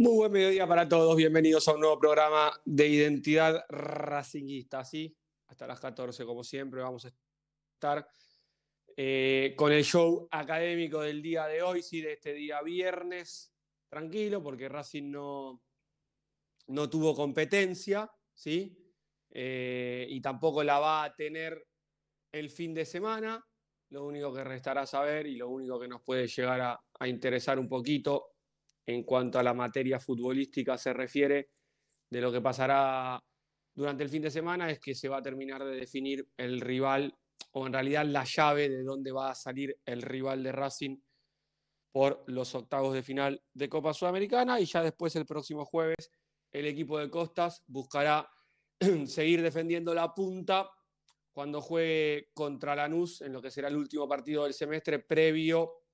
Muy buen mediodía para todos. Bienvenidos a un nuevo programa de Identidad Racinguista. ¿sí? Hasta las 14, como siempre, vamos a estar eh, con el show académico del día de hoy, sí, de este día viernes. Tranquilo, porque Racing no, no tuvo competencia, ¿sí? Eh, y tampoco la va a tener el fin de semana. Lo único que restará saber y lo único que nos puede llegar a, a interesar un poquito en cuanto a la materia futbolística se refiere de lo que pasará durante el fin de semana es que se va a terminar de definir el rival o en realidad la llave de dónde va a salir el rival de Racing por los octavos de final de Copa Sudamericana y ya después el próximo jueves el equipo de Costas buscará seguir defendiendo la punta cuando juegue contra Lanús en lo que será el último partido del semestre previo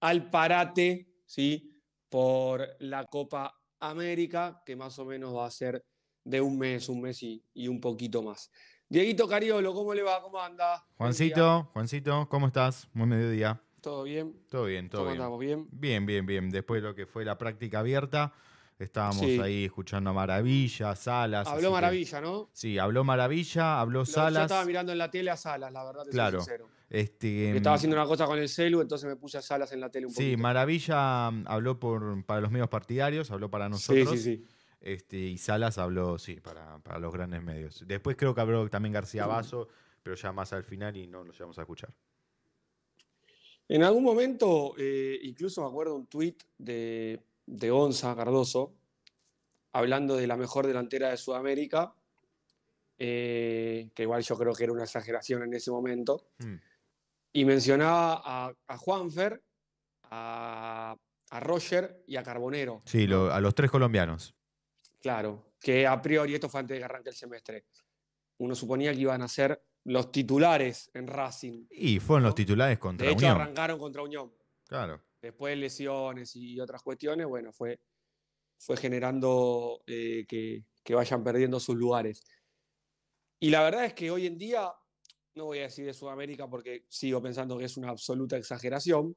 al parate, ¿sí? Por la Copa América, que más o menos va a ser de un mes, un mes y, un poquito más. Dieguito Cariolo, ¿cómo le va? ¿Cómo anda? Juancito, Juancito, ¿cómo estás? Buen mediodía. ¿Todo bien? Todo bien, todo bien. ¿Cómo andamos? ¿Bien? Bien, bien, bien. Después de lo que fue la práctica abierta, Estábamos ahí escuchando a Maravilla, Salas. Habló Maravilla, ¿no? Sí, habló Maravilla, habló Salas. Yo estaba mirando en la tele a Salas, la verdad, claro. sincero. Este, estaba haciendo una cosa con el celu, entonces me puse a Salas en la tele un poco. Sí, Maravilla mm, habló por, para los medios partidarios, habló para nosotros. Sí, sí, sí. Este, y Salas habló, sí, para, para los grandes medios. Después creo que habló también García Basso, pero ya más al final y no nos vamos a escuchar. En algún momento, eh, incluso me acuerdo un tuit de, de Onza Cardoso, hablando de la mejor delantera de Sudamérica, eh, que igual yo creo que era una exageración en ese momento, mm. Y mencionaba a, Juanfer, a, Roger y a Carbonero. Sí, a los tres colombianos. Claro, que a priori, esto fue antes de que arranque el semestre, uno suponía que iban a ser los titulares en Racing. Y fueron los titulares contra Unión. De hecho, arrancaron contra Unión. Claro. Después lesiones y otras cuestiones, bueno, fue fue generando eh, que, vayan perdiendo sus lugares. Y la verdad es que hoy en día, no voy a decir de Sudamérica porque sigo pensando que es una absoluta exageración,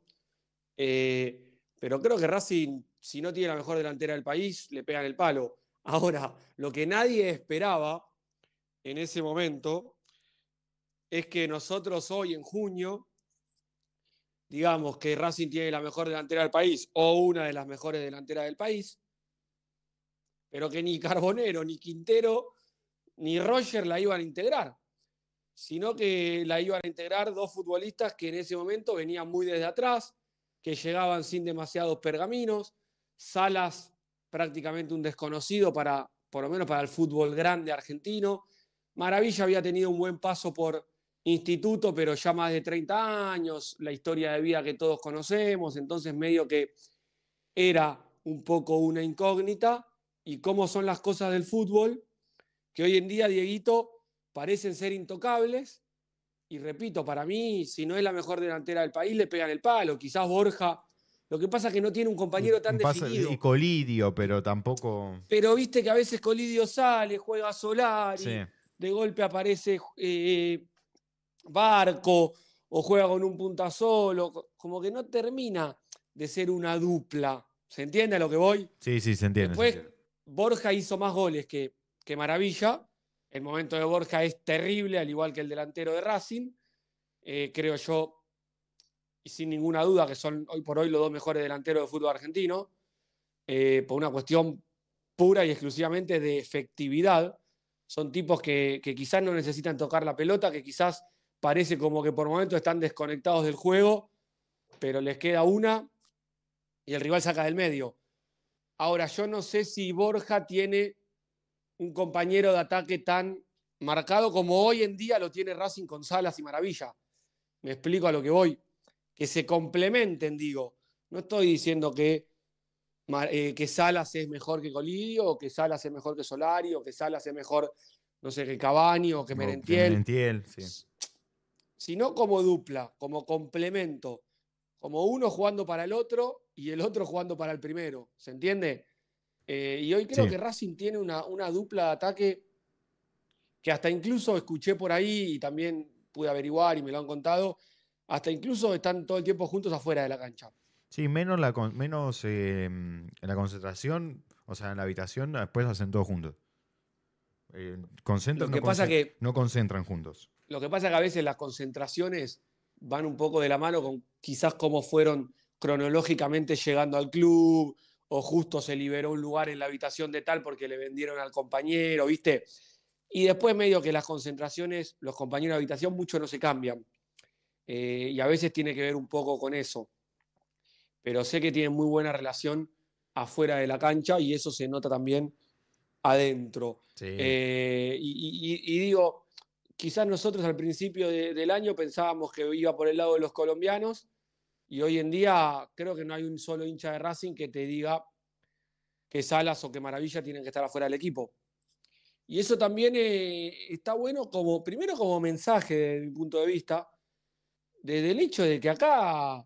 eh, pero creo que Racing, si no tiene la mejor delantera del país, le pegan el palo. Ahora, lo que nadie esperaba en ese momento es que nosotros hoy en junio digamos que Racing tiene la mejor delantera del país o una de las mejores delanteras del país, pero que ni Carbonero, ni Quintero, ni Roger la iban a integrar, sino que la iban a integrar dos futbolistas que en ese momento venían muy desde atrás, que llegaban sin demasiados pergaminos, Salas prácticamente un desconocido para, por lo menos para el fútbol grande argentino, Maravilla había tenido un buen paso por instituto, pero ya más de 30 años, la historia de vida que todos conocemos, entonces medio que era un poco una incógnita, y cómo son las cosas del fútbol, que hoy en día, Dieguito, parecen ser intocables. Y repito, para mí, si no es la mejor delantera del país, le pegan el palo. Quizás Borja. Lo que pasa es que no tiene un compañero tan definido. Y Colidio, pero tampoco. Pero viste que a veces Colidio sale, juega Solari, de golpe aparece eh, Barco, o juega con un punta solo. Como que no termina de ser una dupla. ¿Se entiende a lo que voy? Sí, sí, se entiende. Borja hizo más goles que, que Maravilla. El momento de Borja es terrible, al igual que el delantero de Racing. Eh, creo yo, y sin ninguna duda, que son hoy por hoy los dos mejores delanteros de fútbol argentino, eh, por una cuestión pura y exclusivamente de efectividad. Son tipos que, que quizás no necesitan tocar la pelota, que quizás parece como que por momentos están desconectados del juego, pero les queda una y el rival saca del medio. Ahora, yo no sé si Borja tiene un compañero de ataque tan marcado como hoy en día lo tiene Racing con Salas y Maravilla. Me explico a lo que voy. Que se complementen, digo. No estoy diciendo que, eh, que Salas es mejor que Colidio, o que Salas es mejor que Solari, o que Salas es mejor, no sé, que Cavani o que Merentiel. Merentiel, sí. Sino como dupla, como complemento como uno jugando para el otro y el otro jugando para el primero. ¿Se entiende? Eh, y hoy creo que Racing tiene una, una, dupla de ataque que hasta incluso escuché por ahí y también pude averiguar y me lo han contado, hasta incluso están todo el tiempo juntos afuera de la cancha. Sí, menos, la, menos eh, en la concentración, o sea, en la habitación, después hacen todos juntos. Eh, concentran, Lo que no, pasa concent- que- no concentran juntos. Lo que pasa es que a veces las concentraciones van un poco de la mano con quizás cómo fueron cronológicamente llegando al club, o justo se liberó un lugar en la habitación de tal porque le vendieron al compañero, ¿viste? Y después medio que las concentraciones, los compañeros de habitación mucho no se cambian. Eh, y a veces tiene que ver un poco con eso. Pero sé que tienen muy buena relación afuera de la cancha y eso se nota también adentro. Sí. Eh, y, y- y digo, quizás nosotros al principio de- del año pensábamos que iba por el lado de los colombianos y hoy en día creo que no hay un solo hincha de Racing que te diga que Salas o que Maravilla tienen que estar afuera del equipo. Y eso también eh, está bueno como, primero como mensaje desde mi punto de vista, desde el hecho de que acá,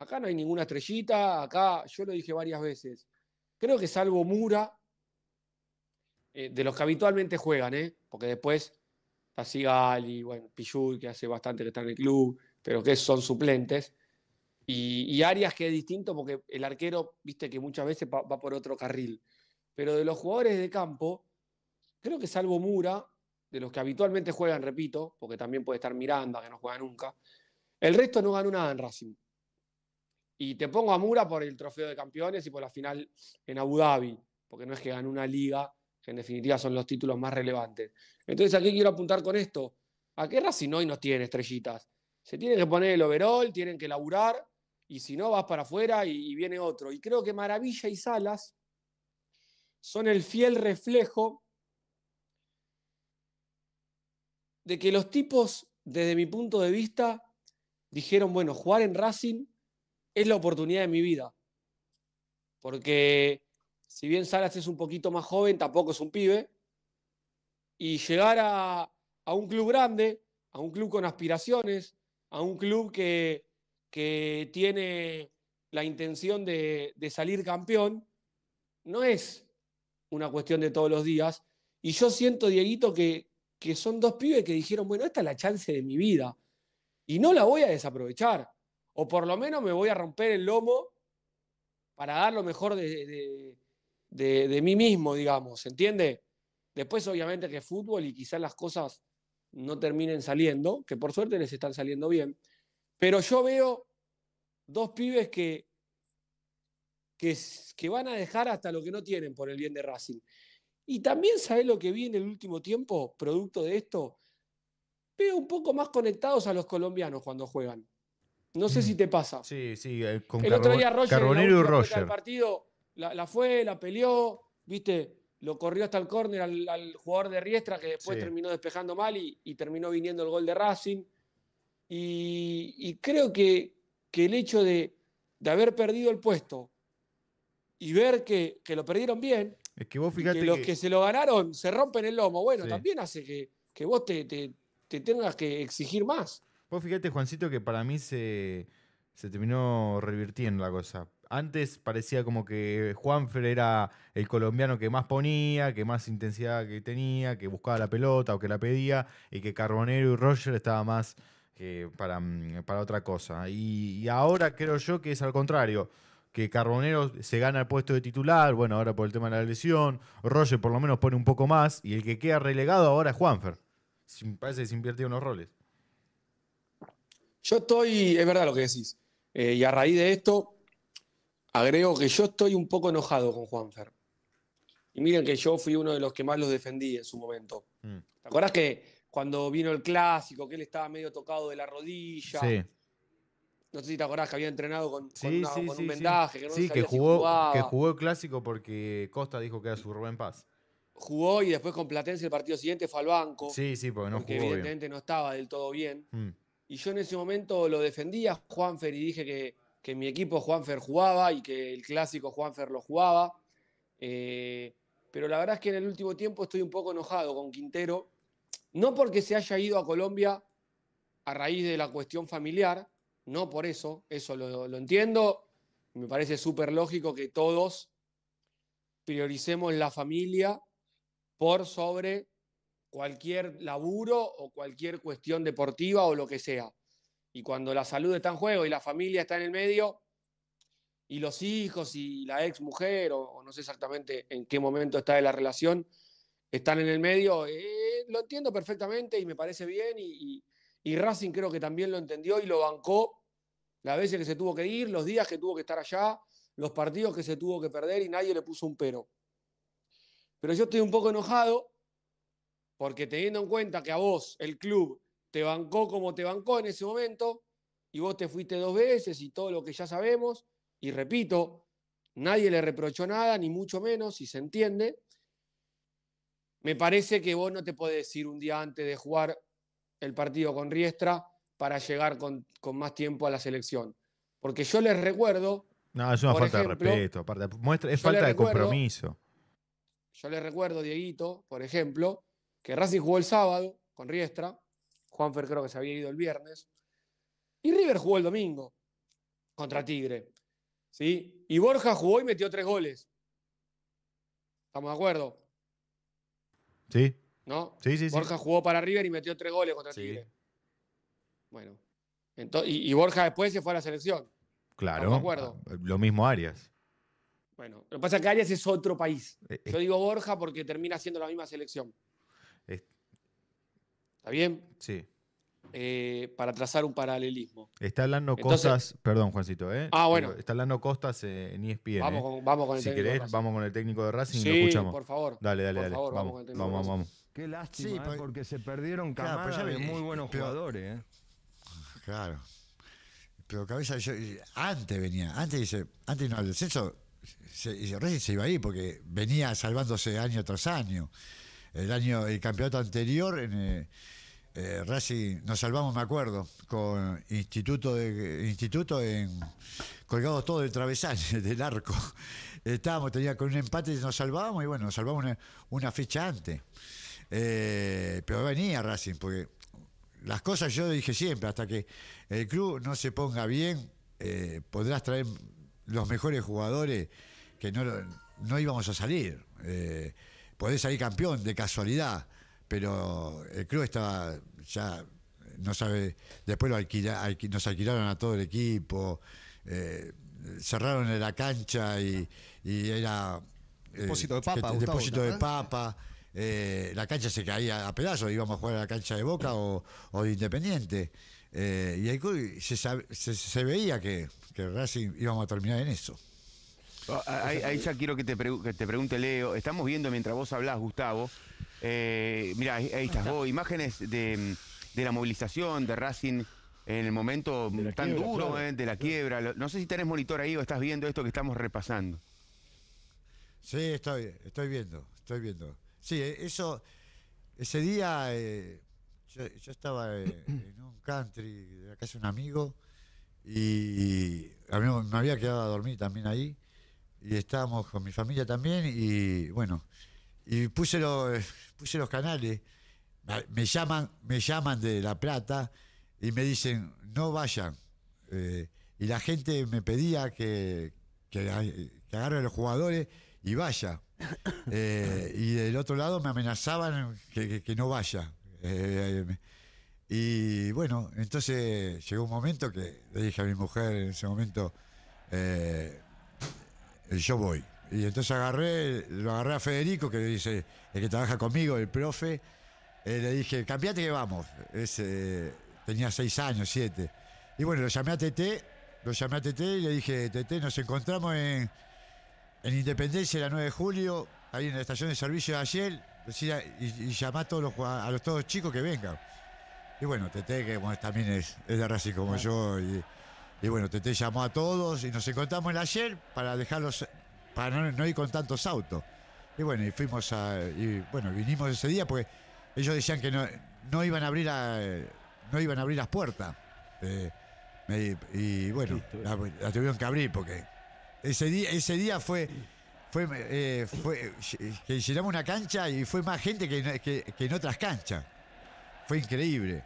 acá no hay ninguna estrellita, acá, yo lo dije varias veces, creo que salvo Mura, eh, de los que habitualmente juegan, ¿eh? porque después está Sigali, bueno, Pichul, que hace bastante que está en el club, pero que son suplentes. Y, y Arias que es distinto porque el arquero, viste que muchas veces va, por otro carril. Pero de los jugadores de campo, creo que salvo Mura, de los que habitualmente juegan, repito, porque también puede estar Miranda, que no juega nunca, el resto no ganó nada en Racing. Y te pongo a Mura por el trofeo de campeones y por la final en Abu Dhabi, porque no es que ganó una liga, que en definitiva son los títulos más relevantes. Entonces, ¿a qué quiero apuntar con esto? ¿A qué Racing hoy nos tiene estrellitas? Se tienen que poner el overall, tienen que laburar, y si no, vas para afuera y, viene otro. Y creo que Maravilla y Salas son el fiel reflejo de que los tipos, desde mi punto de vista, dijeron, bueno, jugar en Racing es la oportunidad de mi vida. Porque si bien Salas es un poquito más joven, tampoco es un pibe. Y llegar a, a un club grande, a un club con aspiraciones, a un club que, que tiene la intención de, salir campeón, no es una cuestión de todos los días. Y yo siento, Dieguito, que, que son dos pibes que dijeron, bueno, esta es la chance de mi vida. Y no la voy a desaprovechar. O por lo menos me voy a romper el lomo para dar lo mejor de mí mismo, digamos, ¿entiende? Después, obviamente, que es fútbol y quizás las cosas no terminen saliendo, que por suerte les están saliendo bien. Pero yo veo dos pibes que, que, van a dejar hasta lo que no tienen por el bien de Racing. Y también, ¿sabés lo que vi en el último tiempo, producto de esto? Veo un poco más conectados a los colombianos cuando juegan. No sé si te pasa. Sí, sí, eh, con El otro día Roger, Carbonero y Roger. partido, la, la fue, la peleó, viste, lo corrió hasta el córner al, al jugador de Riestra que después Sí. terminó despejando mal y, y terminó viniendo el gol de Racing. Y, y creo que, que el hecho de, de haber perdido el puesto y ver que, que lo perdieron bien, Es que vos fíjate que los que- que se lo ganaron se rompen el lomo, bueno, Sí. también hace que, que vos te, te- te tengas que exigir más. Vos fíjate, Juancito, que para mí se, se terminó revirtiendo la cosa. Antes parecía como que Juanfer era el colombiano que más ponía, que más intensidad que tenía, que buscaba la pelota o que la pedía, y que Carbonero y Roger estaba más eh, para, mm, para otra cosa. Y, y ahora creo yo que es al contrario, que Carbonero se gana el puesto de titular, bueno, ahora por el tema de la lesión, Roger por lo menos pone un poco más, y el que queda relegado ahora es Juanfer. Parece que se invirtieron los roles. Yo estoy, es verdad lo que decís. Eh, y a raíz de esto, agrego que yo estoy un poco enojado con Juanfer. Y miren que yo fui uno de los que más los defendí en su momento. Mm. ¿Te acordás que cuando vino el clásico, que él estaba medio tocado de la rodilla? Sí. No sé si te acordás que había entrenado con, con Sí, una- sí, con sí, un vendaje, que no Sí, que si jugó, jugaba. que jugó el clásico porque Costa dijo que era su Rubén Paz. Jugó y después con Platense el partido siguiente fue al banco. Sí, sí, porque no porque jugó bien. evidentemente no estaba del todo bien. Mm. Y yo en ese momento lo defendía a Juanfer y dije que, que mi equipo Juanfer jugaba y que el clásico Juanfer lo jugaba. Eh, pero la verdad es que en el último tiempo estoy un poco enojado con Quintero. No porque se haya ido a Colombia a raíz de la cuestión familiar, no por eso, eso lo, entiendo. Me parece súper lógico que todos prioricemos la familia por sobre cualquier laburo o cualquier cuestión deportiva o lo que sea. Y cuando la salud está en juego y la familia está en el medio, y los hijos y la ex mujer, o, no sé exactamente en qué momento está de la relación, están en el medio, eh, lo entiendo perfectamente y me parece bien, y, y, Racing creo que también lo entendió y lo bancó las veces que se tuvo que ir, los días que tuvo que estar allá, los partidos que se tuvo que perder y nadie le puso un pero. Pero yo estoy un poco enojado porque teniendo en cuenta que a vos el club te bancó como te bancó en ese momento y vos te fuiste dos veces y todo lo que ya sabemos, y repito, nadie le reprochó nada, ni mucho menos, si se entiende, me parece que vos no te podés ir un día antes de jugar el partido con Riestra para llegar con, más tiempo a la selección. Porque yo les recuerdo. No, es una falta de respeto, es falta de compromiso. Yo les recuerdo, Dieguito, por ejemplo, que Racing jugó el sábado con Riestra, Juanfer creo que se había ido el viernes, y River jugó el domingo contra Tigre. ¿sí? Y Borja jugó y metió tres goles. ¿Estamos de acuerdo? Sí. ¿No? Sí, sí, Borja jugó para River y metió tres goles contra Tigre. Bueno. y, Borja después se fue a la selección. Claro. De acuerdo? Lo mismo Arias. Bueno, lo que pasa es que Arias es otro país. Eh, eh. Yo digo Borja porque termina siendo la misma selección. ¿Está bien? Sí. Eh, para trazar un paralelismo. Está hablando Costas, perdón Juancito, ¿eh? Ah, bueno. Está hablando Costas en ESPN. Vamos con, vamos con el si técnico querés, vamos con el técnico de Racing sí, y lo escuchamos. por favor. Dale, dale, dale. Favor, vamos, vamos, vamos, vamos, Qué lástima, ¿eh? porque se perdieron camadas de muy buenos jugadores. ¿eh? Claro. Pero cabeza, yo, antes venía, antes dice, antes no, el descenso, se, Racing se iba ahí porque venía salvándose año tras año. El año, el campeonato anterior en, eh, eh, Racing nos salvamos, me acuerdo, con Instituto de Instituto en colgados todo del travesaño, del arco. Estábamos, tenía con un empate nos salvábamos y bueno, nos salvamos una, fecha antes. Eh, pero venía Racing, porque las cosas yo dije siempre, hasta que el club no se ponga bien, eh, podrás traer los mejores jugadores que no, no íbamos a salir. Eh, podés salir campeón de casualidad pero el club estaba ya, no sabe, después lo alquila, nos alquilaron a todo el equipo, eh, cerraron la cancha y, era... Eh, depósito de papa. depósito de papa. Eh, la cancha se caía a pedazos, íbamos a jugar a la cancha de Boca o, de Independiente. y el club se, veía que, que Racing íbamos a terminar en eso. Oh, ahí, ya quiero que te, que te pregunte Leo. Estamos viendo mientras vos hablás, Gustavo, eh, mira, ahí, estás vos, imágenes de, la movilización de Racing en el momento tan duro eh, de la quiebra. No sé si tenés monitor ahí o estás viendo esto que estamos repasando. Sí, estoy, estoy viendo, estoy viendo. Sí, eh, eso, ese día yo, estaba en un country de la casa de un amigo y a mí me había quedado a dormir también ahí y estábamos con mi familia también y bueno, y puse los, puse los canales, me llaman, me llaman de La Plata y me dicen, no vayan. Eh, y la gente me pedía que, que, agarre a los jugadores y vaya. Eh, y del otro lado me amenazaban que, no vaya. Eh, y bueno, entonces llegó un momento que le dije a mi mujer en ese momento, yo voy. Y entonces agarré, lo agarré a Federico, que dice, el que trabaja conmigo, el profe. Eh, le dije, cambiate que vamos. tenía seis años, siete. Y bueno, lo llamé a Tete, lo llamé a Tete y le dije, Tete, nos encontramos en, en Independencia el 9 de julio, ahí en la estación de servicio de ayer, y, y llamá a todos los, a los todos chicos que vengan. Y bueno, Tete, que también es, es de Racing como yo, y, y bueno, Tete llamó a todos y nos encontramos en ayer para dejarlos para no, ir con tantos autos. Y bueno, y fuimos a. Y bueno, vinimos ese día porque ellos decían que no, no iban a abrir no iban a abrir las puertas. Eh, y, bueno, la, tuvieron que abrir porque ese día, ese día fue. Fue, eh, fue que llenamos una cancha y fue más gente que, en otras canchas. Fue increíble.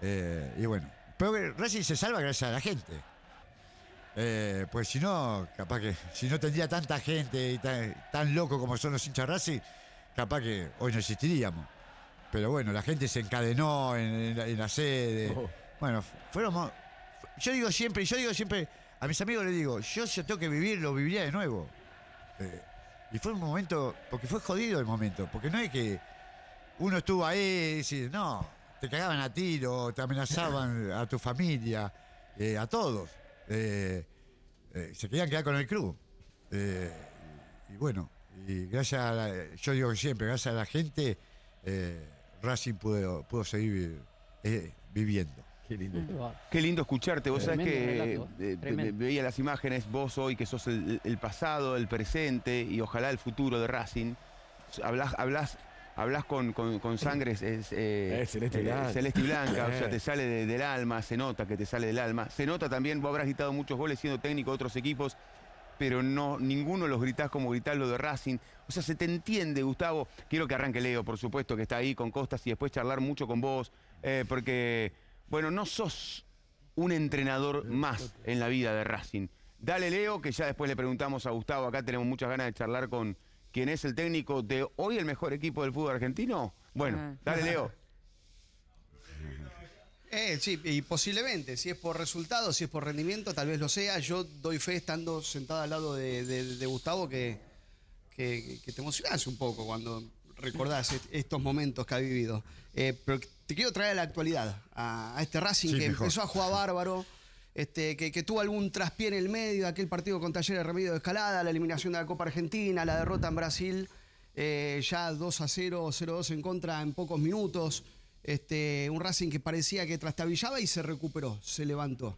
Eh, y bueno, pero Racing se salva gracias a la gente. Eh, pues si no, capaz que, si no tendría tanta gente y tan, loco como son los hinchas Racing, capaz que hoy no existiríamos. Pero bueno, la gente se encadenó en, la, sede. Oh. Bueno, fueron. Yo digo siempre, yo digo siempre a mis amigos les digo, yo si tengo que vivir, lo viviría de nuevo. Eh, y fue un momento, porque fue jodido el momento, porque no es que uno estuvo ahí y no, te cagaban a tiro, te amenazaban a tu familia, eh, a todos. Eh, se querían quedar con el club. y bueno, y gracias a la, yo digo siempre, gracias a la gente, Racing pudo, pudo seguir viviendo. Qué lindo. escucharte. Vos sabés que eh, veía las imágenes, vos hoy que sos el, pasado, el presente y ojalá el futuro de Racing. Hablas, hablas, hablas con, con, sangre eh, eh, celeste, y blanca, o sea, te sale del alma, se nota que te sale del alma. Se nota también, vos habrás gritado muchos goles siendo técnico de otros equipos, pero no, ninguno los gritás como gritás lo de Racing. O sea, se te entiende, Gustavo. Quiero que arranque Leo, por supuesto, que está ahí con Costas y después charlar mucho con vos, porque bueno, no sos un entrenador más en la vida de Racing. Dale, Leo, que ya después le preguntamos a Gustavo. Acá tenemos muchas ganas de charlar con quien es el técnico de hoy el mejor equipo del fútbol argentino. Bueno, dale, Leo. Eh, sí, y posiblemente, si es por resultados, si es por rendimiento, tal vez lo sea. Yo doy fe estando sentado al lado de, Gustavo que, que, te emocionás un poco cuando recordás estos momentos que ha vivido. Eh, pero te quiero traer a la actualidad, a, este Racing que empezó a jugar bárbaro, este, que, tuvo algún traspié en el medio, aquel partido con Talleres Remedio de Escalada, la eliminación de la Copa Argentina, la derrota en Brasil, eh, ya 2 a 0, 0-2 en contra en pocos minutos. Este, un Racing que parecía que trastabillaba y se recuperó, se levantó.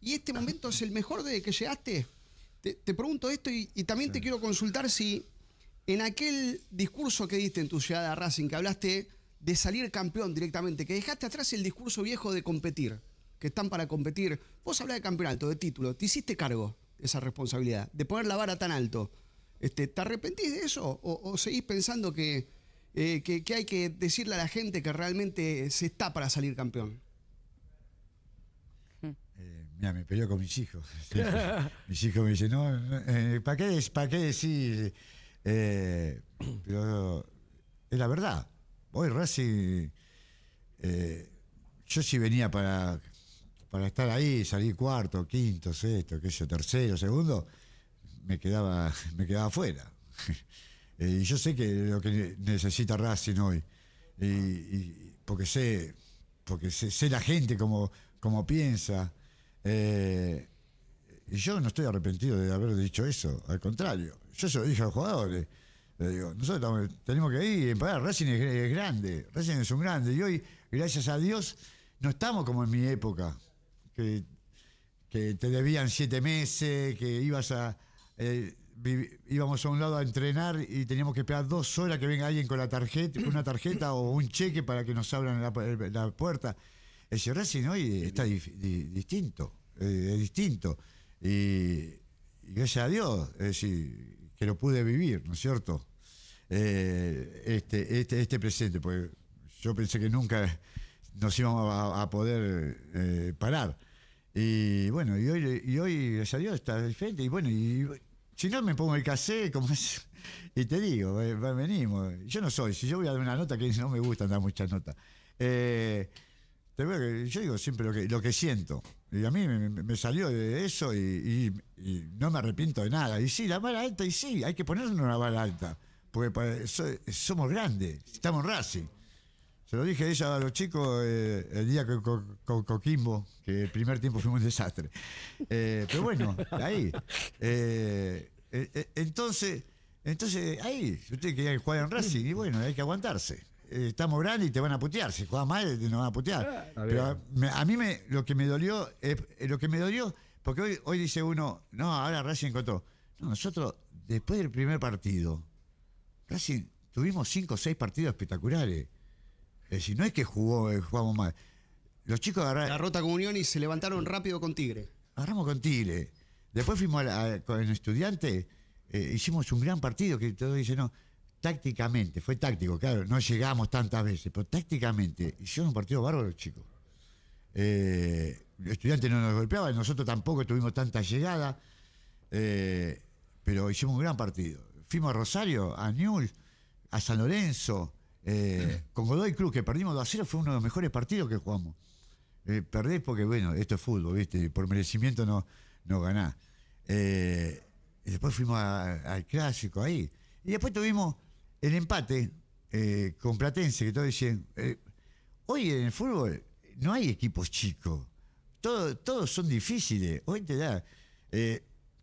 ¿Y este momento es el mejor de que llegaste? Te, pregunto esto y, también te quiero consultar si en aquel discurso que diste en tu llegada a Racing, que hablaste de salir campeón directamente, que dejaste atrás el discurso viejo de competir, que están para competir. Vos hablas de campeonato, de título, te hiciste cargo de esa responsabilidad, de poner la vara tan alto. Este, ¿Te arrepentís de eso o, seguís pensando eh, que, que, hay que decirle a la gente que realmente se está para salir campeón? Eh, mira, me peleó con mis hijos. mis hijos me dicen, no, eh, ¿para qué, para qué decir? pero es la verdad. Hoy Racing, eh, yo sí venía para, para estar ahí, salir cuarto, quinto, sexto, qué sé tercero, segundo, me quedaba, me quedaba afuera. Eh, y yo sé que lo que necesita Racing hoy, y, porque sé, porque sé, la gente como, como piensa. Eh, y yo no estoy arrepentido de haber dicho eso, al contrario, yo lo dije a los jugadores nosotros tenemos que ir, pagar. Racing es, grande, Racing es un grande. Y hoy, gracias a Dios, no estamos como en mi época, que, que te debían siete meses, que ibas a. Eh, íbamos a un lado a entrenar y teníamos que esperar dos horas que venga alguien con la tarjeta, una tarjeta o un cheque para que nos abran la, puerta. Ese Racing hoy está distinto, eh, es distinto. Y, gracias a Dios, es decir, que lo pude vivir, ¿no es cierto? Eh, este, este, este presente, porque yo pensé que nunca nos íbamos a, poder eh, parar. Y bueno, y hoy, y hoy, gracias a Dios, está diferente. Y bueno, y, si no me pongo el casé, como es, y te digo, venimos. Yo no soy, si yo voy a dar una nota que no me gusta dar muchas notas. Eh, yo digo siempre lo que, lo que siento. Y a mí me, salió de eso y, no me arrepiento de nada. Y sí, la vara alta, y sí, hay que ponernos una vara alta porque somos grandes, estamos Racing. Se lo dije a ella a los chicos eh, el día que con Coquimbo, que el primer tiempo fuimos un desastre. Eh, pero bueno, ahí. Eh, entonces, entonces, ahí, usted quería jugar en Racing, y bueno, hay que aguantarse. estamos grandes y te van a putear. Si juegas mal, te van a putear. Ah, pero a, mí me, lo que me dolió, lo que me dolió, porque hoy, hoy dice uno, no, ahora Racing encontró. No, nosotros, después del primer partido, Racing tuvimos cinco o seis partidos espectaculares. Es decir, no es que jugó, eh, jugamos mal. Los chicos agarraron. La rota con Unión y se levantaron rápido con Tigre. Agarramos con Tigre. Después fuimos con el estudiante, eh, hicimos un gran partido que todo dice, no, tácticamente, fue táctico, claro, no llegamos tantas veces, pero tácticamente hicieron un partido bárbaro los chicos. Eh, el estudiante no nos golpeaba, nosotros tampoco tuvimos tanta llegada, pero hicimos un gran partido fuimos a Rosario, a Newell, a San Lorenzo, eh, con Godoy Cruz, que perdimos 2 a 0, fue uno de los mejores partidos que jugamos. Eh, perdés porque, bueno, esto es fútbol, ¿viste? Por merecimiento no, no ganás. Eh, y después fuimos al clásico ahí. Y después tuvimos el empate eh, con Platense, que todos dicen, eh, hoy en el fútbol no hay equipos chicos, todos son difíciles. Hoy te da...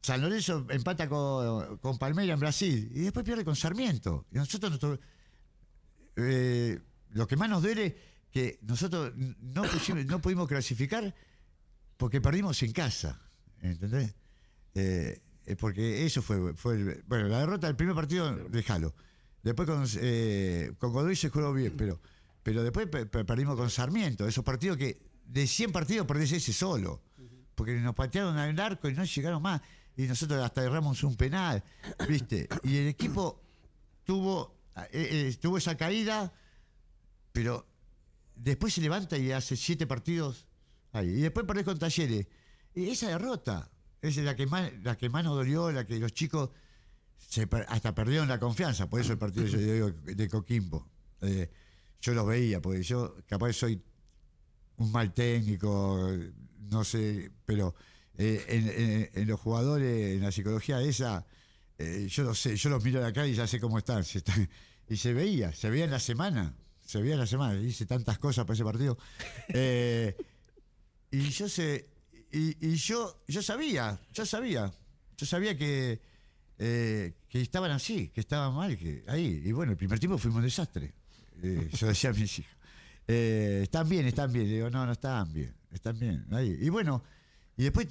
San Lorenzo empata con, con Palmeiras en Brasil y después pierde con Sarmiento. Y nosotros, lo que más nos duele que nosotros no, no pudimos clasificar porque perdimos en casa. ¿Entendés? Eh, porque eso fue, fue bueno, la derrota del primer partido, déjalo. Después con, eh, con Godoy se jugó bien, pero, pero después perdimos con Sarmiento. Esos partidos que de 100 partidos perdés ese solo. Porque nos patearon al arco y no llegaron más. Y nosotros hasta erramos un penal, ¿viste? Y el equipo tuvo, eh, eh, tuvo esa caída, pero después se levanta y hace siete partidos ahí. Y después perdés con Talleres. Y esa derrota es la que más, la que más nos dolió, la que los chicos hasta perdieron la confianza. Por eso el partido de Coquimbo. Eh, yo los veía, porque yo capaz soy un mal técnico, no sé, pero en, los jugadores, en la psicología esa, eh, yo lo sé, yo los miro de acá y ya sé cómo están. Y se veía, se veía en la semana se veía la semana, hice tantas cosas para ese partido. Eh, y yo sé, y, yo, yo sabía, yo sabía, yo sabía que, eh, que estaban así, que estaban mal, que ahí. Y bueno, el primer tiempo fuimos un desastre. Yo decía a mis hijos. están bien, están bien. digo, no, no están bien, están bien. Ahí. Y bueno, y después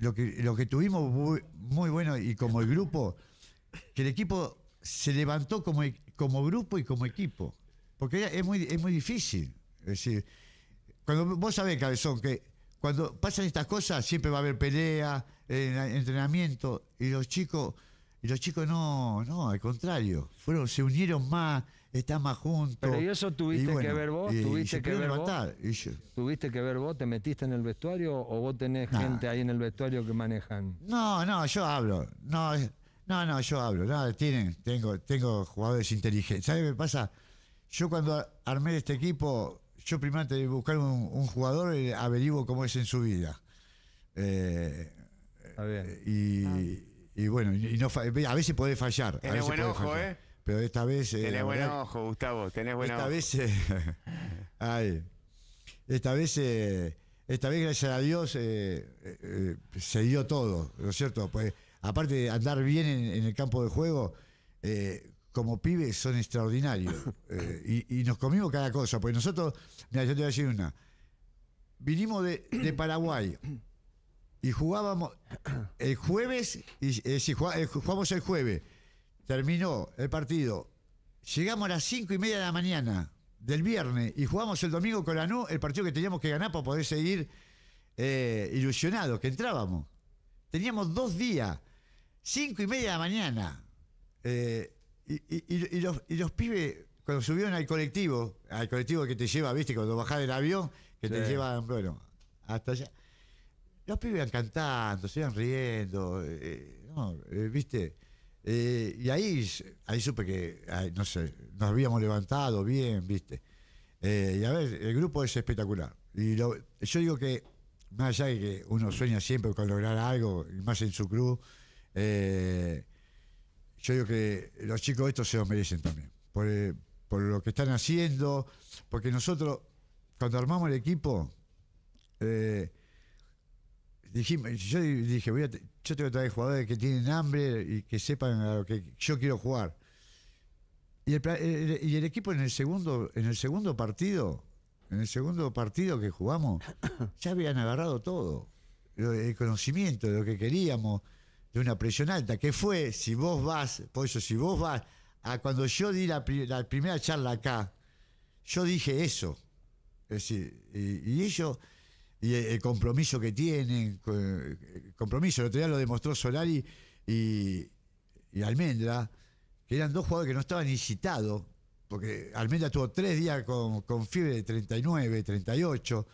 lo que, lo que tuvimos muy, bueno y como el grupo, que el equipo se levantó como, como grupo y como equipo. Porque es muy, es muy difícil. Decir, cuando vos sabés, Cabezón, que cuando pasan estas cosas siempre va a haber pelea, entrenamiento, y los chicos, y los chicos no, no, al contrario, fueron, se unieron más, están más juntos. Pero ¿y eso tuviste que ver vos? ¿Tuviste que ver vos? ¿Tuviste que ver vos? ¿Te metiste en el vestuario o vos tenés gente ahí en el vestuario que manejan? No, no, yo hablo. No, no, no, yo hablo. No, tienen, tengo, tengo jugadores inteligentes. ¿Sabes qué pasa? Yo cuando armé este equipo, yo primero antes de buscar un, jugador eh, averiguo cómo es en su vida. Eh, y, bueno, y no, a veces puede fallar. Tenés buen ojo, ¿eh? Pero esta vez. Eh, tenés buen ojo, Gustavo, tenés buen esta ojo. Vez, esta vez, esta vez, gracias a Dios, se dio todo, ¿no es cierto? Pues, aparte de andar bien en, el campo de juego, como pibes son extraordinarios. Eh, y, nos comimos cada cosa. Porque nosotros, mira, yo te voy a decir una. Vinimos de, Paraguay y jugábamos el jueves, y, eh, eh, jugamos el jueves. Terminó el partido. Llegamos a las cinco y media de la mañana del viernes y jugamos el domingo con la NU, el partido que teníamos que ganar para poder seguir ilusionados, que entrábamos. Teníamos dos días, cinco y media de la mañana. Y, los, y los pibes, cuando subieron al colectivo, al colectivo que te lleva, viste, cuando bajás del avión, que te lleva, bueno, hasta allá. Los pibes iban cantando, se iban riendo, eh, eh, viste. Eh, y ahí, ahí supe que, no sé, nos habíamos levantado bien, viste. y a ver, el grupo es espectacular. Y yo digo que, más allá de que uno sueña siempre con lograr algo, más en su cruz, eh, yo digo que los chicos estos se lo merecen también, eh, por, lo que están haciendo, porque nosotros, cuando armamos el equipo, eh, dijimos, yo dije, voy a, yo tengo que traer jugadores que tienen hambre y que sepan a lo que yo quiero jugar. Y el, y el equipo en el segundo, en el segundo partido, en el segundo partido que jugamos, ya habían agarrado todo. El conocimiento de lo que queríamos de una presión alta, que fue, si vos vas, por eso, si vos vas a cuando yo di la, primera charla acá, yo dije eso. Es decir, y, ellos, y el, compromiso que tienen, el compromiso, el otro día lo demostró Solari y, Almendra, que eran dos jugadores que no estaban ni citados, porque Almendra tuvo tres días con, con fiebre de 39, 38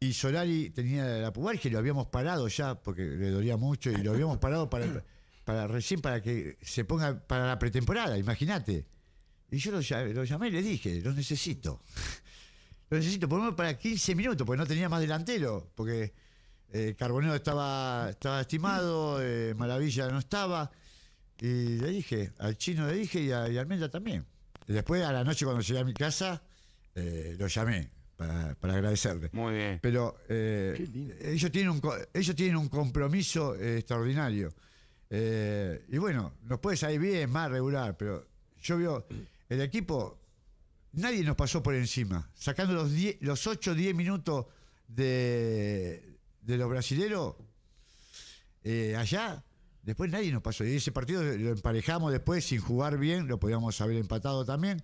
y Solari tenía la pubalgia y lo habíamos parado ya porque le dolía mucho y lo habíamos parado para, para recién para que se ponga para la pretemporada, imagínate. Y yo lo, llamé y le dije, lo necesito. Lo necesito por lo menos para 15 minutos, porque no tenía más delantero. Porque eh, Carbonero estaba, estaba estimado, eh, Maravilla no estaba. Y le dije, al chino le dije y a, y Almendra también. Y después a la noche cuando llegué a mi casa, eh, lo llamé para, para agradecerle. Muy bien. Pero eh, ellos, tienen un, ellos tienen un compromiso eh, extraordinario. Eh, y bueno, nos puede salir bien, más regular, pero yo veo el equipo, nadie nos pasó por encima. Sacando los, 10 los 8 o 10 minutos de, los brasileros, eh, allá, después nadie nos pasó. Y ese partido lo emparejamos después sin jugar bien, lo podíamos haber empatado también.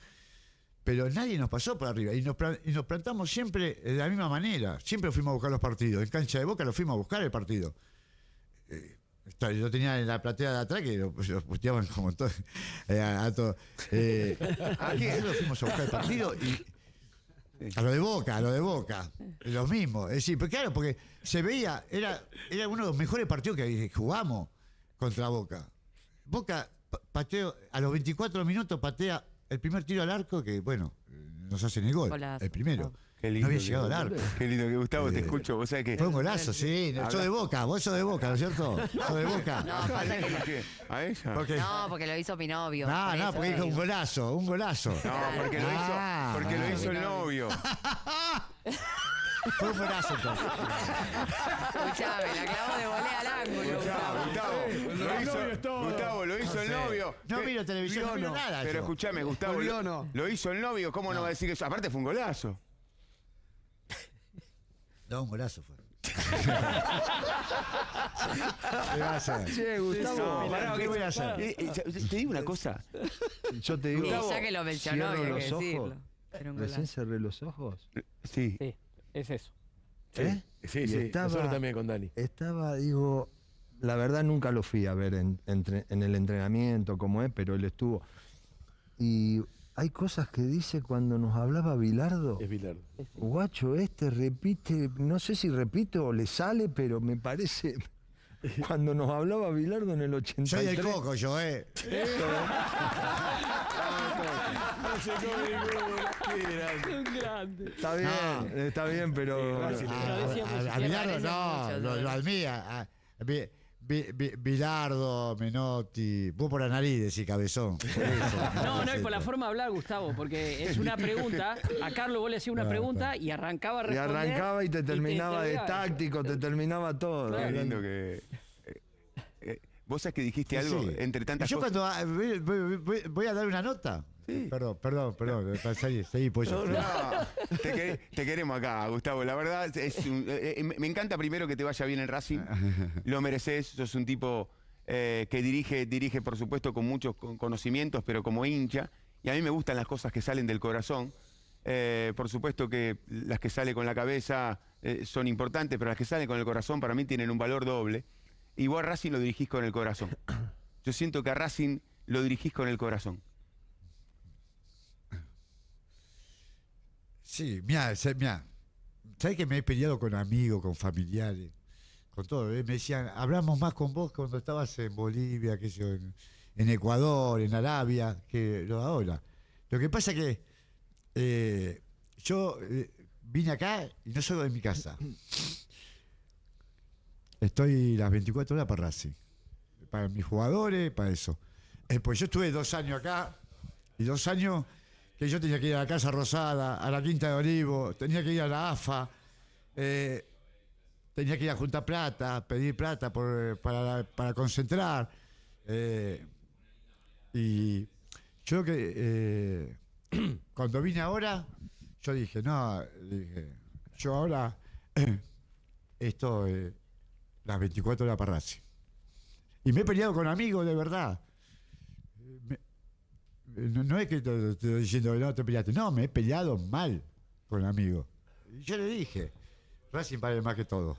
Pero nadie nos pasó por arriba y nos, plantamos siempre de la misma manera. Siempre fuimos a buscar los partidos. En cancha de boca lo fuimos a buscar el partido. Eh, yo tenía en la platea de atrás que lo, lo puteaban como todo. eh, a, a todo. Eh, aquí lo fuimos a buscar el partido y. A lo de Boca, a lo de Boca. Lo mismo. Es decir, pero claro, porque se veía, era, era uno de los mejores partidos que jugamos contra Boca. Boca pa- pateó, a los 24 minutos patea el primer tiro al arco que, bueno, nos hacen el gol. Golazo. El primero. Qué no había llegado al arco. Qué lindo que Gustavo, te Eh, escucho. Vos sabés que. Fue un golazo, sí. Habla- Sos de Boca, vos sos de Boca, ¿no es cierto? Sos de Boca. No. ¿A ella? Porque- No, porque lo hizo mi novio. no, por no, porque dijo un golazo, un golazo. No, porque lo hizo, Ah, porque lo ah. hizo el novio. Fue un golazo entonces. Escuchame, la clavo de volea al ángulo. Gustavo, Gustavo. Gustavo, lo hizo, Gustavo, lo hizo el novio. No miro televisión, no miro nada. Pero yo. escúchame, Gustavo, lo hizo el novio, ¿cómo no. va a decir eso? Aparte fue un golazo. No, un golazo fue. ¿Qué va a hacer? Che, Gustavo, Pará, ¿qué voy a hacer? Eh, eh, te digo una cosa. yo te digo. Y ya que lo mencionó, que los ojos. decirlo. Era un Recién golazo. cerré los ojos. Sí. Sí, es eso. ¿Eh? Sí, Y sí. estaba- Nosotros también con Dani. Estaba, digo, la verdad nunca lo fui a ver en, entre- en el entrenamiento como es, pero él estuvo. Y hay cosas que dice cuando nos hablaba Bilardo. Es Bilardo. Guacho, este repite, no sé si repite o le sale, pero me parece. Cuando nos hablaba Bilardo en el 83. Soy el coco, yo, ¿eh? Un grande. Está bien, No. está bien, pero. A, Fácil, a- Lo decíamos, a- a se Bilardo parece no, lo, ¿no? lo admira. Bilardo, Menotti, vos por la nariz decís cabezón. por eso. No, no, y por la forma de hablar, Gustavo, porque es una pregunta. A Carlos vos le hacías una No, pregunta y arrancaba a Y arrancaba y te terminaba de táctico, te terminaba todo. Qué lindo que. eh, eh, vos sabés que dijiste algo Sí. entre tantas Yo cosas. cuando ah, voy- voy a dar una nota. Perdón, perdón, perdón. Seguí, seguí, pollo. No, te, quere- te queremos acá, Gustavo. La verdad, es un- eh, eh, me encanta primero que te vaya bien en Racing. Lo mereces. Sos un tipo eh, que dirige, dirige, por supuesto, con muchos con- conocimientos, pero como hincha. Y a mí me gustan las cosas que salen del corazón. Eh, por supuesto que las que salen con la cabeza son importantes, pero las que salen con el corazón para mí tienen un valor doble. Y vos a Racing lo dirigís con el corazón. Yo siento que a Racing lo dirigís con el corazón. Sí, mira, mira. ¿Sabes que me he peleado con amigos, con familiares, con todo? eh? Me decían, hablamos más con vos cuando estabas en Bolivia, sé yo, en, Ecuador, en Arabia, que lo ahora. Lo que pasa que eh, yo eh, vine acá y no salgo de mi casa. Estoy las 24 horas para Racing. Para mis jugadores, para eso. Pues yo estuve dos años acá y dos años yo tenía que ir a la Casa Rosada, a la Quinta de Olivo, tenía que ir a la AFA, eh, tenía que ir a Junta Plata, pedir plata por, para, para concentrar. eh, y yo que eh, cuando vine ahora, yo dije, no, dije, yo ahora esto las 24 horas para Racing. Y me he peleado con amigos de verdad. No, no es que te, estoy diciendo no te peleaste, no, me he peleado mal con amigos. Yo le dije, Racing vale más que todo.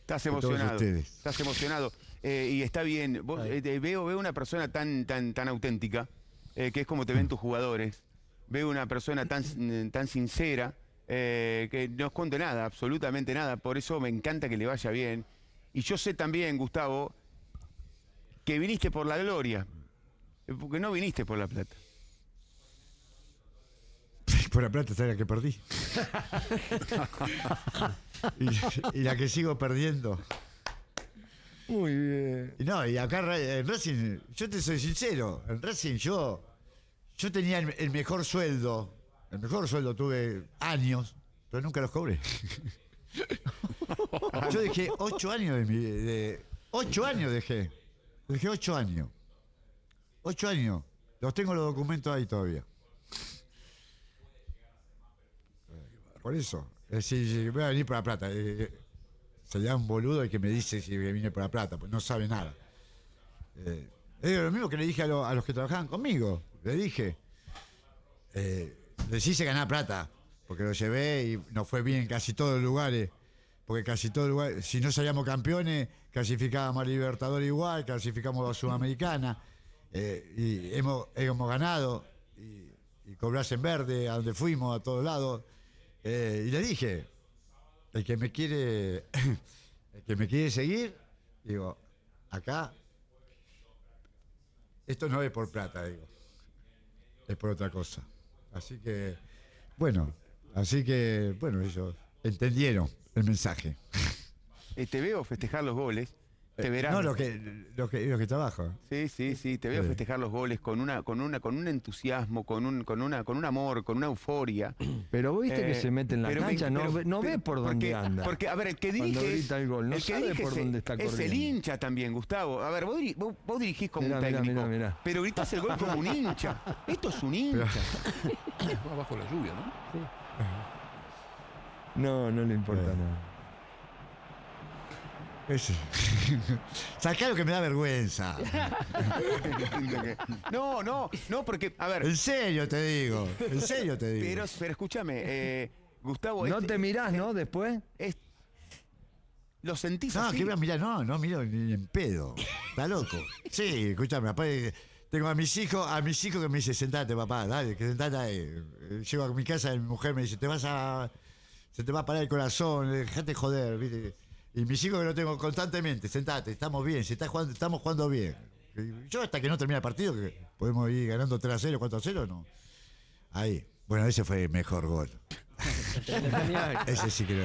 Estás emocionado. Estás emocionado. Eh, y está bien. Vos, eh, te veo, veo una persona tan, tan, tan auténtica, eh, que es como te ven tus jugadores. Veo una persona tan, eh, tan sincera, eh, que no esconde nada, absolutamente nada. Por eso me encanta que le vaya bien. Y yo sé también, Gustavo, que viniste por la gloria. Eh, Porque no viniste por la plata. Por la plata, ¿sabes la que perdí? y, y la que sigo perdiendo. Muy bien. Y no, y acá en Racing, yo te soy sincero, en Racing yo, yo tenía el, el mejor sueldo, el mejor sueldo tuve años, pero nunca los cobré. yo dejé ocho años de mi, de, ocho años dejé, dejé ocho años, ocho años, los tengo los documentos ahí todavía. Por eso, eh, si, si voy a venir para La Plata, eh, eh, sería un boludo el que me dice si vine La Plata, pues no sabe nada. Eh, es lo mismo que le dije a, lo- a los que trabajaban conmigo. Le dije, eh, ganar plata, porque lo llevé y nos fue bien en casi todos los lugares. Porque casi todos los lugares, si no salíamos campeones, clasificábamos a Libertadores igual, clasificamos a Sudamericana, eh, y hemos, hemos ganado, y, y en verde, a donde fuimos, a todos lados. Eh, y le dije, el que me quiere, el que me quiere seguir, digo, acá, esto no es por plata, digo, es por otra cosa. Así que, bueno, así que, bueno, ellos entendieron el mensaje. Eh, te veo festejar los goles. Te verás. No, lo que, lo que, lo que trabajo. Sí, sí, sí, te veo Sí. festejar los goles con una, con una, con un entusiasmo, con un, con una, con un amor, con una euforia. Pero viste que Eh, se mete en la pero me- cancha, no, pero- ve, no pero- ve por porque- dónde anda. Porque, a ver, el que dirige. es- grita el gol, no el que sabe dirige por dónde está Es el corriendo. hincha también, Gustavo. A ver, vos, vos- vos dirigís como Mirá, un técnico. mirá, mirá. Pero gritás el gol como un hincha. Esto es un hincha. Bajo la lluvia, ¿no? No, no le importa Eh. nada. Ese. Sacá lo que me da vergüenza. No, no, no, porque, a ver, En serio te digo. En serio te digo. pero, pero escúchame, eh, Gustavo, No este- te mirás, ¿no? Después. es- lo sentís No, así. que voy a mirar, no, no miro ni en pedo. Está loco. Sí, escúchame, aparte tengo a mis hijos, a mis hijos que me dicen, sentate, papá, dale, que sentate ahí. Eh, Llego a mi casa y mi mujer me dice, te vas a. Se te va a parar el corazón, eh, dejate joder, ¿viste? Y mis hijos que lo tengo constantemente, sentate, estamos bien, si está jugando, estamos jugando bien. Yo hasta que no termine el partido, que podemos ir ganando 3 a 0, 4 a 0, no. Ahí. Bueno, ese fue el mejor gol. ese sí que lo.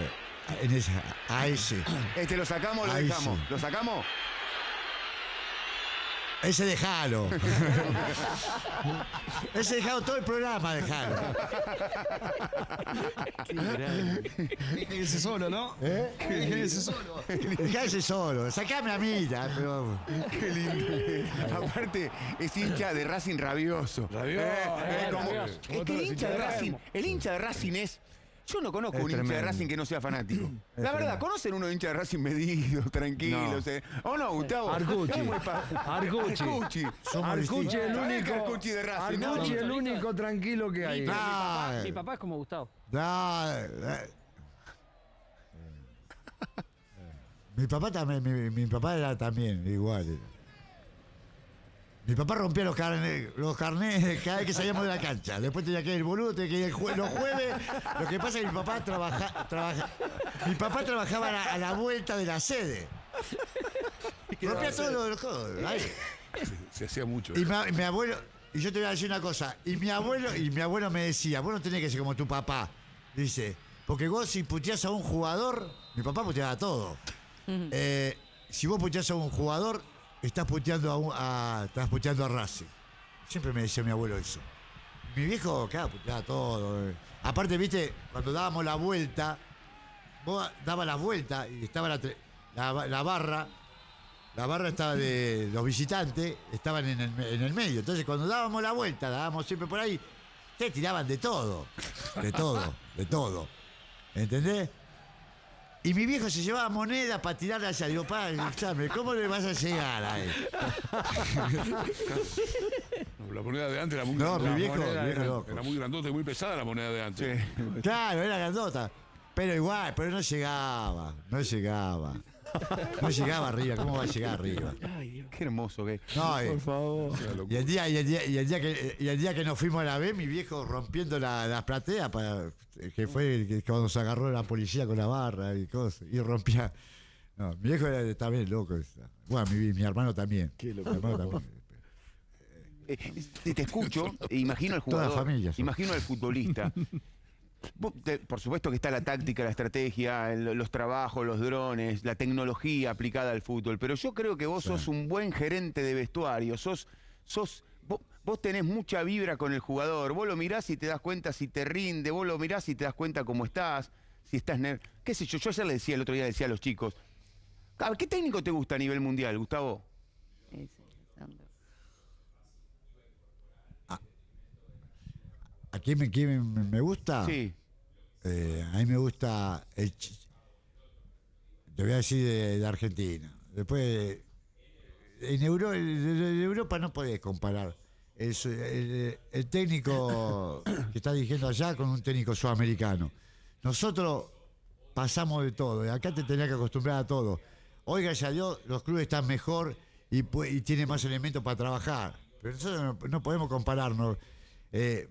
En esa, a ese. Este, ¿Lo sacamos o lo Ahí dejamos? sí. ¿Lo sacamos? Ese dejalo. Ese dejado todo el programa, dejalo. Déjense solo, ¿no? ¿Eh? Déjense solo. Dejá ese solo. Sacame a mí, ya, pero. Qué lindo. Aparte, es hincha de Racing rabioso. Rabioso, Eh, eh, como- rabioso. es que el hincha de Racing, el hincha de Racing es. Yo no conozco Es un hincha de. Racing que no sea fanático. Es La verdad, tremendo. ¿conocen uno hincha de Racing medido, tranquilo? eh? ¿O no, Gustavo? Arcucci. Somos Arcucci distintos. el ¿Sabés que único. Arcucci de Racing? No, el no. único tranquilo que hay. Mi papá, No, mi papá es como Gustavo. no. Mi papá también, mi, mi papá era también igual. Mi papá rompía los carnes, los carnés cada vez que salíamos de la cancha. Después tenía que ir el boludo, tenía que ir el jue- los jueves. Lo que pasa es que mi papá trabaja, trabaja- mi papá trabajaba a la, a la vuelta de la sede. Rompía todos los, los codos. Ahí. Se hacía mucho. Y mi, mi abuelo, y yo te voy a decir una cosa, y mi abuelo, y mi abuelo me decía, vos no tenés que ser como tu papá. Dice, porque vos si puteás a un jugador, mi papá puteaba a todo. Eh, si vos puteás a un jugador, estás puteando a, un- a- estás puteando a Racing. Siempre me decía mi abuelo eso. Mi viejo, claro, puteaba todo. eh. Aparte, viste, cuando dábamos la vuelta, vos dabas la vuelta y estaba la, la- barra, la barra estaba de los visitantes, estaban en el, en el medio. Entonces, cuando dábamos la vuelta, dábamos siempre por ahí, te tiraban de todo. De todo, de todo. ¿Entendés? Y mi viejo se llevaba moneda para tirarle allá. Digo, pa, escuchame, ¿cómo le vas a llegar a él? La moneda de antes era muy No, grandota. mi viejo, loco. Era muy grandota y muy pesada la moneda de antes. Claro, era grandota. Pero igual, pero no llegaba, no llegaba. No llegaba arriba, ¿cómo va a llegar arriba? Qué hermoso que No, eh, Por favor. Y el día, y el día, y el día que y el día que nos fuimos a la B, mi viejo rompiendo la- las plateas para que fue que cuando se agarró la policía con la barra y cosas, y rompía. No, mi viejo era también loco. Bueno, mi, mi hermano también. Mi hermano también. Eh, te, te escucho, e imagino al Toda jugador, familia son. imagino al futbolista. por supuesto que está la táctica, la estrategia, los trabajos, los drones, la tecnología aplicada al fútbol, pero yo creo que vos sos un buen gerente de vestuario, sos, sos, vos, vos tenés mucha vibra con el jugador, vos lo mirás y te das cuenta si te rinde, vos lo mirás y te das cuenta cómo estás, si estás ner qué sé yo, yo ayer le decía, el otro día le decía a los chicos, ¿qué técnico te gusta a nivel mundial, Gustavo? Sí, sí, Sandro. ¿A quién me, quién me, gusta? Sí. Eh, a mí me gusta el te voy a decir de, de Argentina. Después, en, Euro- en Europa no podés comparar el, su- el- el técnico que está dirigiendo allá con un técnico sudamericano. Nosotros pasamos de todo, y acá te tenés que acostumbrar a todo. Hoy, gracias a Dios, los clubes están mejor y, y tienen más elementos para trabajar. Pero nosotros no, no podemos compararnos. Eh,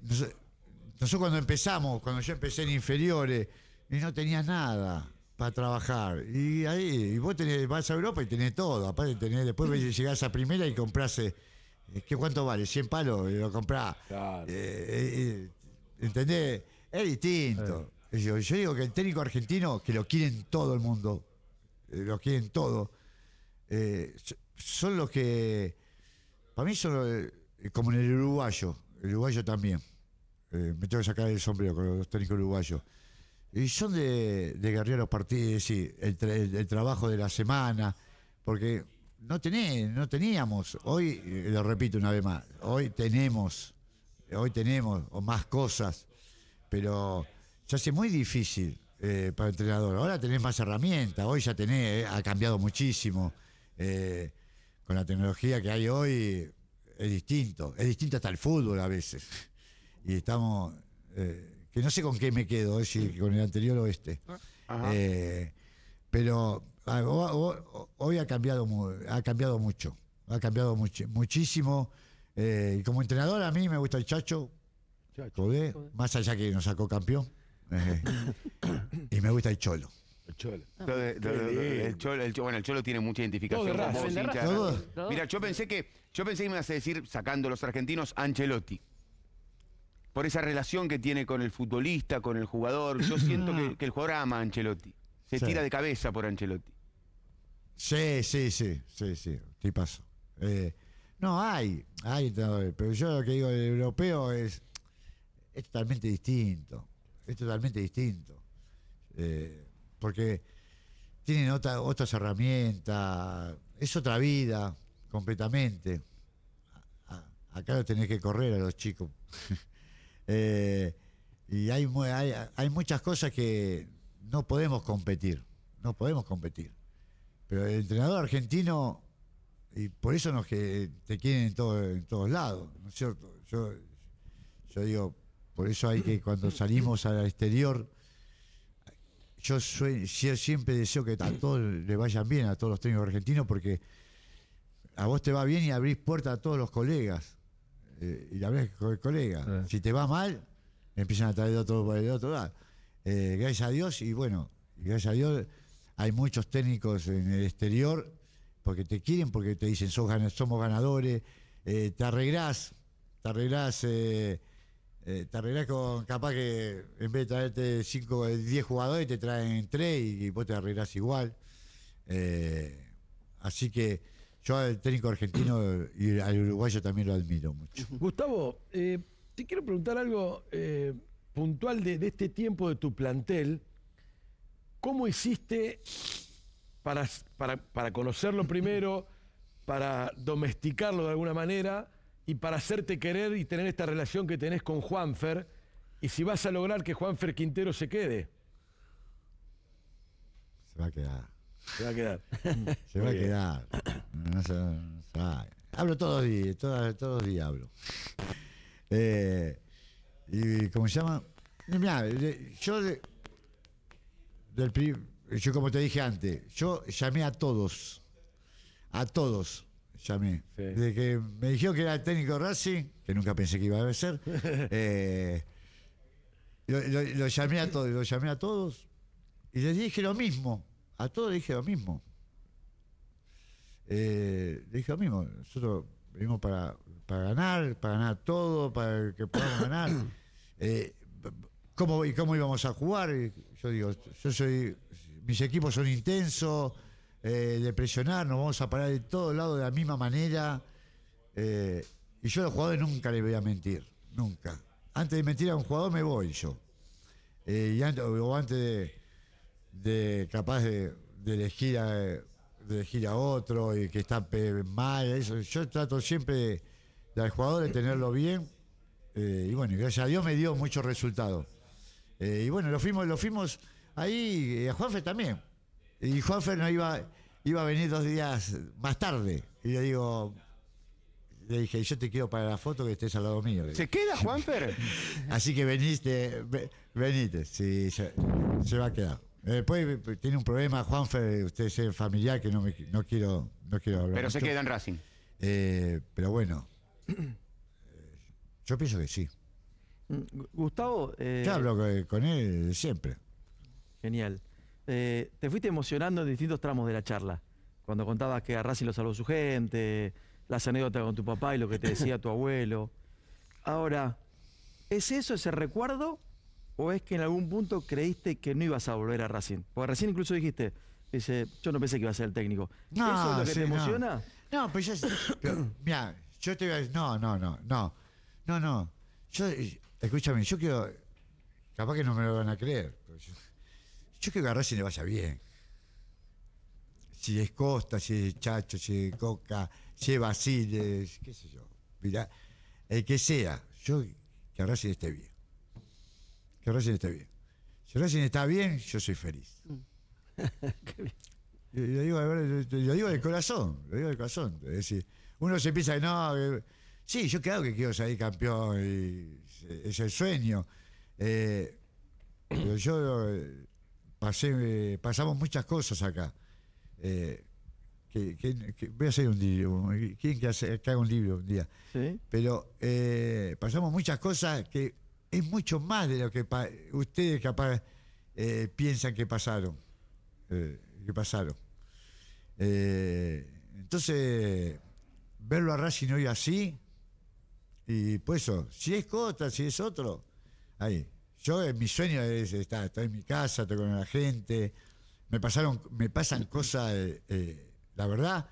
nosotros cuando empezamos, cuando yo empecé en inferiores, y no tenía nada para trabajar. Y ahí, y vos tenés, vas a Europa y tenés todo. Aparte tenés, después llegás a primera y comprás, eh, ¿qué cuánto vale? 100 palos y lo comprás. Claro. Eh, eh, eh, ¿Entendés? Es distinto. Yo, yo digo que el técnico argentino, que lo quieren todo el mundo, eh, lo quieren todo, eh, so- son los que, para mí son los, eh, como en el uruguayo, el uruguayo también. Eh, me tengo que sacar el sombrero con los técnicos uruguayos. Y son de, de guerrear partidos, sí, el, el- trabajo de la semana, porque no, tené, no teníamos, hoy, eh, lo repito una vez más, hoy tenemos, hoy tenemos más cosas, pero se hace muy difícil eh, para el entrenador. Ahora tenés más herramientas, hoy ya tenés, ha cambiado muchísimo. con la tecnología que hay hoy es distinto, es distinto hasta el fútbol a veces. Y estamos, eh, que no sé con qué me quedo, eh, si con el anterior o este. Eh, pero ah, ho- ho- hoy ha cambiado, ha cambiado mucho, ha cambiado much- muchísimo. Eh, y como entrenador a mí me gusta el Chacho, Codé, más allá que nos sacó campeón. eh, y me gusta el Cholo. El Cholo. Lo de- lo- lo- lo- el, cholo, el Cholo- bueno, el Cholo tiene mucha identificación con vos. Mira, yo pensé que yo pensé que me ibas a decir, sacando los argentinos, Ancelotti. Por esa relación que tiene con el futbolista, con el jugador. Yo siento que, que el jugador ama a Ancelotti. Se Sí. tira de cabeza por Ancelotti. Sí, sí, sí, sí, sí, tipazo. Eh, no, hay, hay pero yo lo que digo del europeo es, es totalmente distinto, es totalmente distinto. Eh, porque tienen otra, otras herramientas, es otra vida completamente. Acá lo tenés que correr a los chicos. Eh, y hay, hay, hay muchas cosas que no podemos competir, no podemos competir. Pero el entrenador argentino, y por eso nos que te quieren en, todo- en todos lados, ¿no es cierto? Yo, yo digo, por eso hay que cuando salimos al exterior, yo siempre deseo que a todos le vayan bien, a todos los técnicos argentinos, porque a vos te va bien y abrís puertas a todos los colegas. Eh, y hablás con el colega. Sí. Si te va mal, empiezan a traer de otro, de otro lado. Eh, gracias a Dios, y bueno, gracias a Dios hay muchos técnicos en el exterior porque te quieren, porque te dicen "Sos gana- somos ganadores, eh, te arreglás, te arreglás, eh, eh, te arreglás con capaz que en vez de traerte 5 10 jugadores te traen 3 y, y vos te arreglás igual. Así que yo al técnico argentino y al uruguayo también lo admiro mucho. Gustavo, eh, te quiero preguntar algo eh, puntual de, de este tiempo de tu plantel. ¿Cómo hiciste para, para, para conocerlo primero, para domesticarlo de alguna manera y para hacerte querer y tener esta relación que tenés con Juanfer? Y si vas a lograr que Juanfer Quintero se quede. Se va a quedar. Se va a quedar. Se va a quedar. No se- no se va. Hablo todos los días, todos, todos los días hablo. Eh, y ¿cómo se llama? Mirá, yo de- del pri- yo como te dije antes, yo llamé a todos, a todos llamé. Sí. De que me dijeron que era el técnico Racing, que nunca pensé que iba a ser. eh, lo, lo- lo llamé a todos, lo llamé a todos y les dije lo mismo. A todos dije lo mismo. Eh, dije lo mismo. Nosotros venimos para, para ganar, para ganar todo, para que podamos ganar. Eh, cómo, y cómo íbamos a jugar. Yo digo, yo soy, mis equipos son intensos, eh, de presionar, nos vamos a parar de todos lados de la misma manera. eh, y yo a los jugadores nunca les voy a mentir, nunca. Antes de mentir a un jugador me voy yo. Eh, y o antes de, de capaz de, de elegir a, de elegir a otro y que está mal, eso. Yo trato siempre de, de al jugador de tenerlo bien. eh, y bueno, gracias a Dios me dio muchos resultados. Eh, y bueno, lo fuimos, lo fuimos ahí, y a Juanfer también. Y Juanfer no iba, iba a venir dos días más tarde. Y le digo, le dije, yo te quiero para la foto que estés al lado mío. ¿Se queda, Juanfer? Así que veniste, ve- venite, sí, se, se va a quedar. Eh, Después eh, tiene un problema, Juanfer, usted es familiar que no, me, no quiero no quiero hablar. Pero se queda en Racing. Eh, pero bueno, yo pienso que sí. Mm, Gu- Gustavo, eh, Yo hablo con, con él siempre. genial. Eh, te fuiste emocionando en distintos tramos de la charla. Cuando contabas que a Racing lo salvó su gente, las anécdotas con tu papá y lo que te decía tu abuelo. Ahora, ¿es eso ese recuerdo? ¿O es que en algún punto creíste que no ibas a volver a Racing? Porque recién incluso dijiste, dice, yo no pensé que iba a ser el técnico. No, ¿Eso es lo que sí, te no. emociona? No, pues ya. pero, mira, yo te voy a decir. No, no, no, no. No, no. Yo, eh, escúchame, yo quiero. Capaz que no me lo van a creer. pero yo, yo quiero que a Racing le vaya bien. Si es Costa, si es Chacho, si es Coca, si es Basile, qué sé yo. Mirá, el que sea, yo que a Racing esté bien. Que Racing esté bien. Si Racing está bien, yo soy feliz. Y Lo digo, de lo digo del corazón, lo digo del corazón. Es decir, uno se piensa que no, que- sí, yo claro que quiero salir campeón, y es el sueño. Eh, pero yo eh, pasé, eh, pasamos muchas cosas acá. Que, que- que- voy a hacer un libro, ¿quién que, haga un libro un día? ¿Sí? Pero pasamos muchas cosas que es mucho más de lo que ustedes capaz eh, piensan que pasaron. eh, que pasaron. Eh, entonces, verlo a Racing hoy así, y pues eso, si es Cota, si es otro, ahí. Yo, mi sueño es estar, estar en mi casa, estar con la gente. Me pasaron, me pasan cosas, la verdad,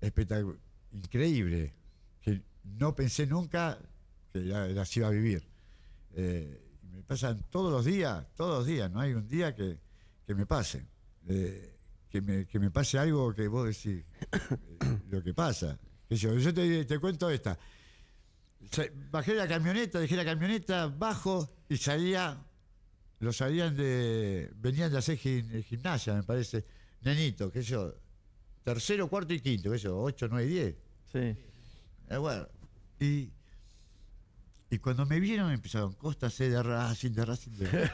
espectacular, increíble, que no pensé nunca que la- las iba a vivir. Eh, me pasan todos los días, todos los días, no hay un día que, que me pase. Eh, que, me, que me pase algo que vos decís, eh, lo que pasa. Que yo, yo te, te cuento esta. Bajé la camioneta, dejé la camioneta, bajo y salía, lo salían de, venían de hacer gim- gimnasia, me parece, nenito, que yo, tercero, cuarto y quinto, que yo, ocho, nueve y diez. Sí. Eh, bueno, y, y cuando me vieron empezaron, Costa C de Racing, de Racing, de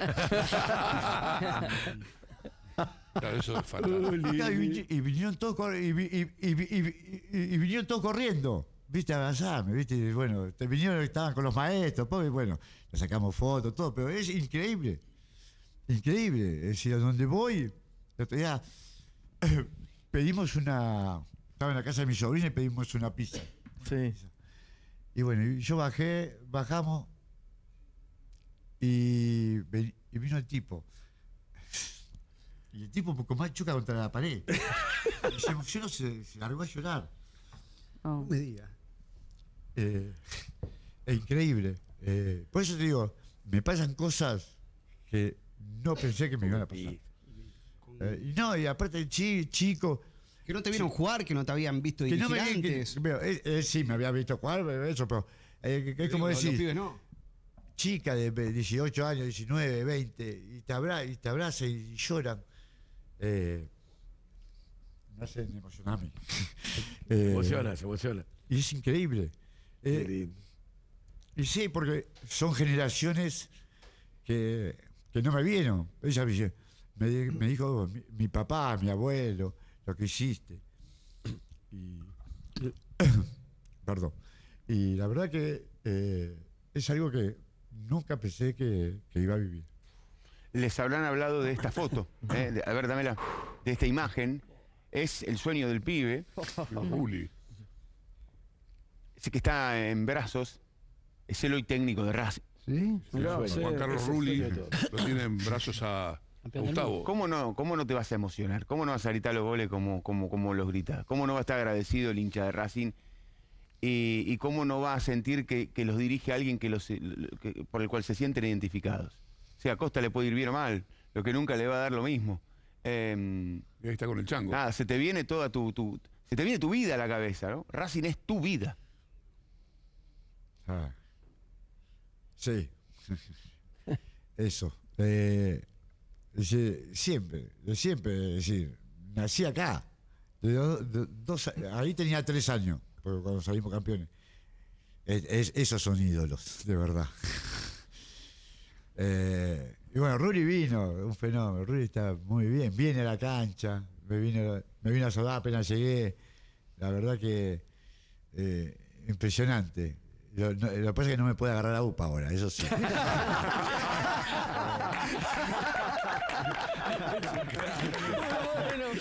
Claro, eso es y, y vinieron todos y, y- y- y- y- y vinieron todos corriendo, viste, a abrazarme, viste, y bueno, te vinieron, estaban con los maestros, pues, y bueno, nos sacamos fotos, todo, pero es increíble, increíble, es decir, a donde voy, el otro día pedimos una, estaba en la casa de mi sobrina y pedimos una pizza. Sí. Y bueno, yo bajé, bajamos y, ven- y vino el tipo. Y el tipo con más choca contra la pared. Y se emocionó, se, se largó a llorar. No me diga. Eh, es increíble. Eh, por eso te digo, me pasan cosas que no pensé que me iban a pasar. Eh, y no, y aparte, chi, chico, Que no te vieron jugar, que no te habían visto que dirigir no me que- antes. que- veo, él, él sí me había visto jugar, eso, pero eh, que- es como los decir, pibes no. chica de 18 años, 19, 20, y te, abra, y te abraza y lloran. Eh, me hacen emocionarme. Se Eh, emociona, se emociona. y es increíble. Eh, y sí, porque son generaciones que, que no me vieron. Ella me, dijo mi, mi papá, mi abuelo, lo que hiciste. Y, perdón. Y la verdad que eh, es algo que nunca pensé que, que iba a vivir. Les habrán hablado de esta foto. ¿eh? De- a ver, dámela. De esta imagen. Es el sueño del pibe. Bully. Ese que está en brazos. Es el hoy técnico de Racing. ¿Sí? Mirá, Juan sí, Carlos Rulli lo tiene en brazos a Gustavo. ¿Cómo no, ¿Cómo no te vas a emocionar? ¿Cómo no vas a gritar los goles como, como, como los gritas? ¿Cómo no va a estar agradecido el hincha de Racing? Y, y cómo no va a sentir que, que los dirige alguien que los, que- por el cual se sienten identificados? O sea, a Costa le puede ir bien o mal, lo que nunca le va a dar lo mismo. Em, Y ahí está con el chango. nada, se te viene toda tu, tu- se te viene tu vida a la cabeza, ¿no? Racing es tu vida. Ah. Sí. Eso. Eh, dice, siempre, de siempre, decir, nací acá. Ahí tenía tres años, cuando salimos campeones. Es- es- esos son ídolos, de verdad. Eh, y bueno, Ruri vino, un fenómeno. Ruri está muy bien, viene a la cancha, me vino, me vino a saludar apenas llegué. La verdad que eh, impresionante. Lo, lo que pasa es que no me puede agarrar a UPA ahora, eso sí. Qué grande.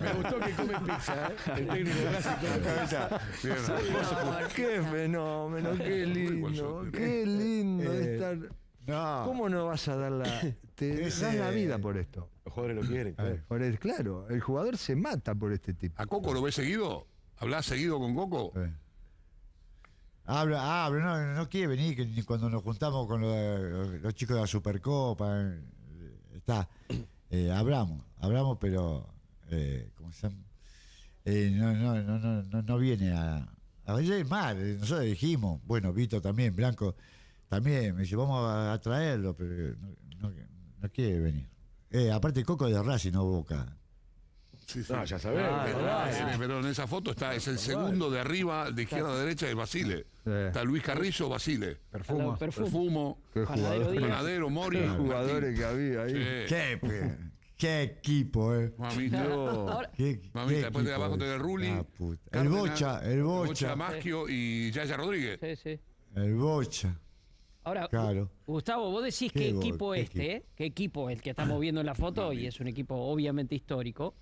Me gustó que come pizza, ¿eh? El técnico de Racing come pizza. Bien. Qué fenómeno, qué lindo, qué lindo Eh, estar. No. ¿Cómo no vas a dar la. Te Ese- das la vida por esto? Los jugadores lo quieren. claro. Por el- claro, el jugador se mata por este tipo. ¿A Coco lo ves seguido? ¿Hablás seguido con Coco? Eh. Habla, habla, no, no quiere venir, que ni cuando nos juntamos con los, los chicos de la Supercopa, eh, está, eh, hablamos, hablamos, pero, eh, ¿cómo se llama? Eh, no, no, no, no, no, no viene a, a veces mal, eh, nosotros dijimos, bueno, Vito también, Blanco también, me dice, vamos a, traerlo, pero no, quiere venir. Eh, aparte Coco es de Racing, no Boca. Sí, sí. No, ya sabés. Ah, Pero, eh, pero en esa foto está, es el segundo de arriba, de izquierda a derecha, es Basile. Sí. Está Luis Carrillo, Basile. Perfumo. Perfumo. Panadero Mori. qué jugadores que había ahí. Sí. Qué, pe- qué equipo, eh. Mamita. Qué, Mamita, qué después de abajo eh. tenés Rulli, Ah, puta. El Cárdenas, Bocha, el Bocha, Maschio y Yaya Rodríguez. sí, sí. el Bocha. Ahora, Claro. Gustavo, vos decís Qué qué equipo qué este, ¿eh? ¿Qué equipo el que estamos viendo en la foto? Y es un equipo obviamente histórico.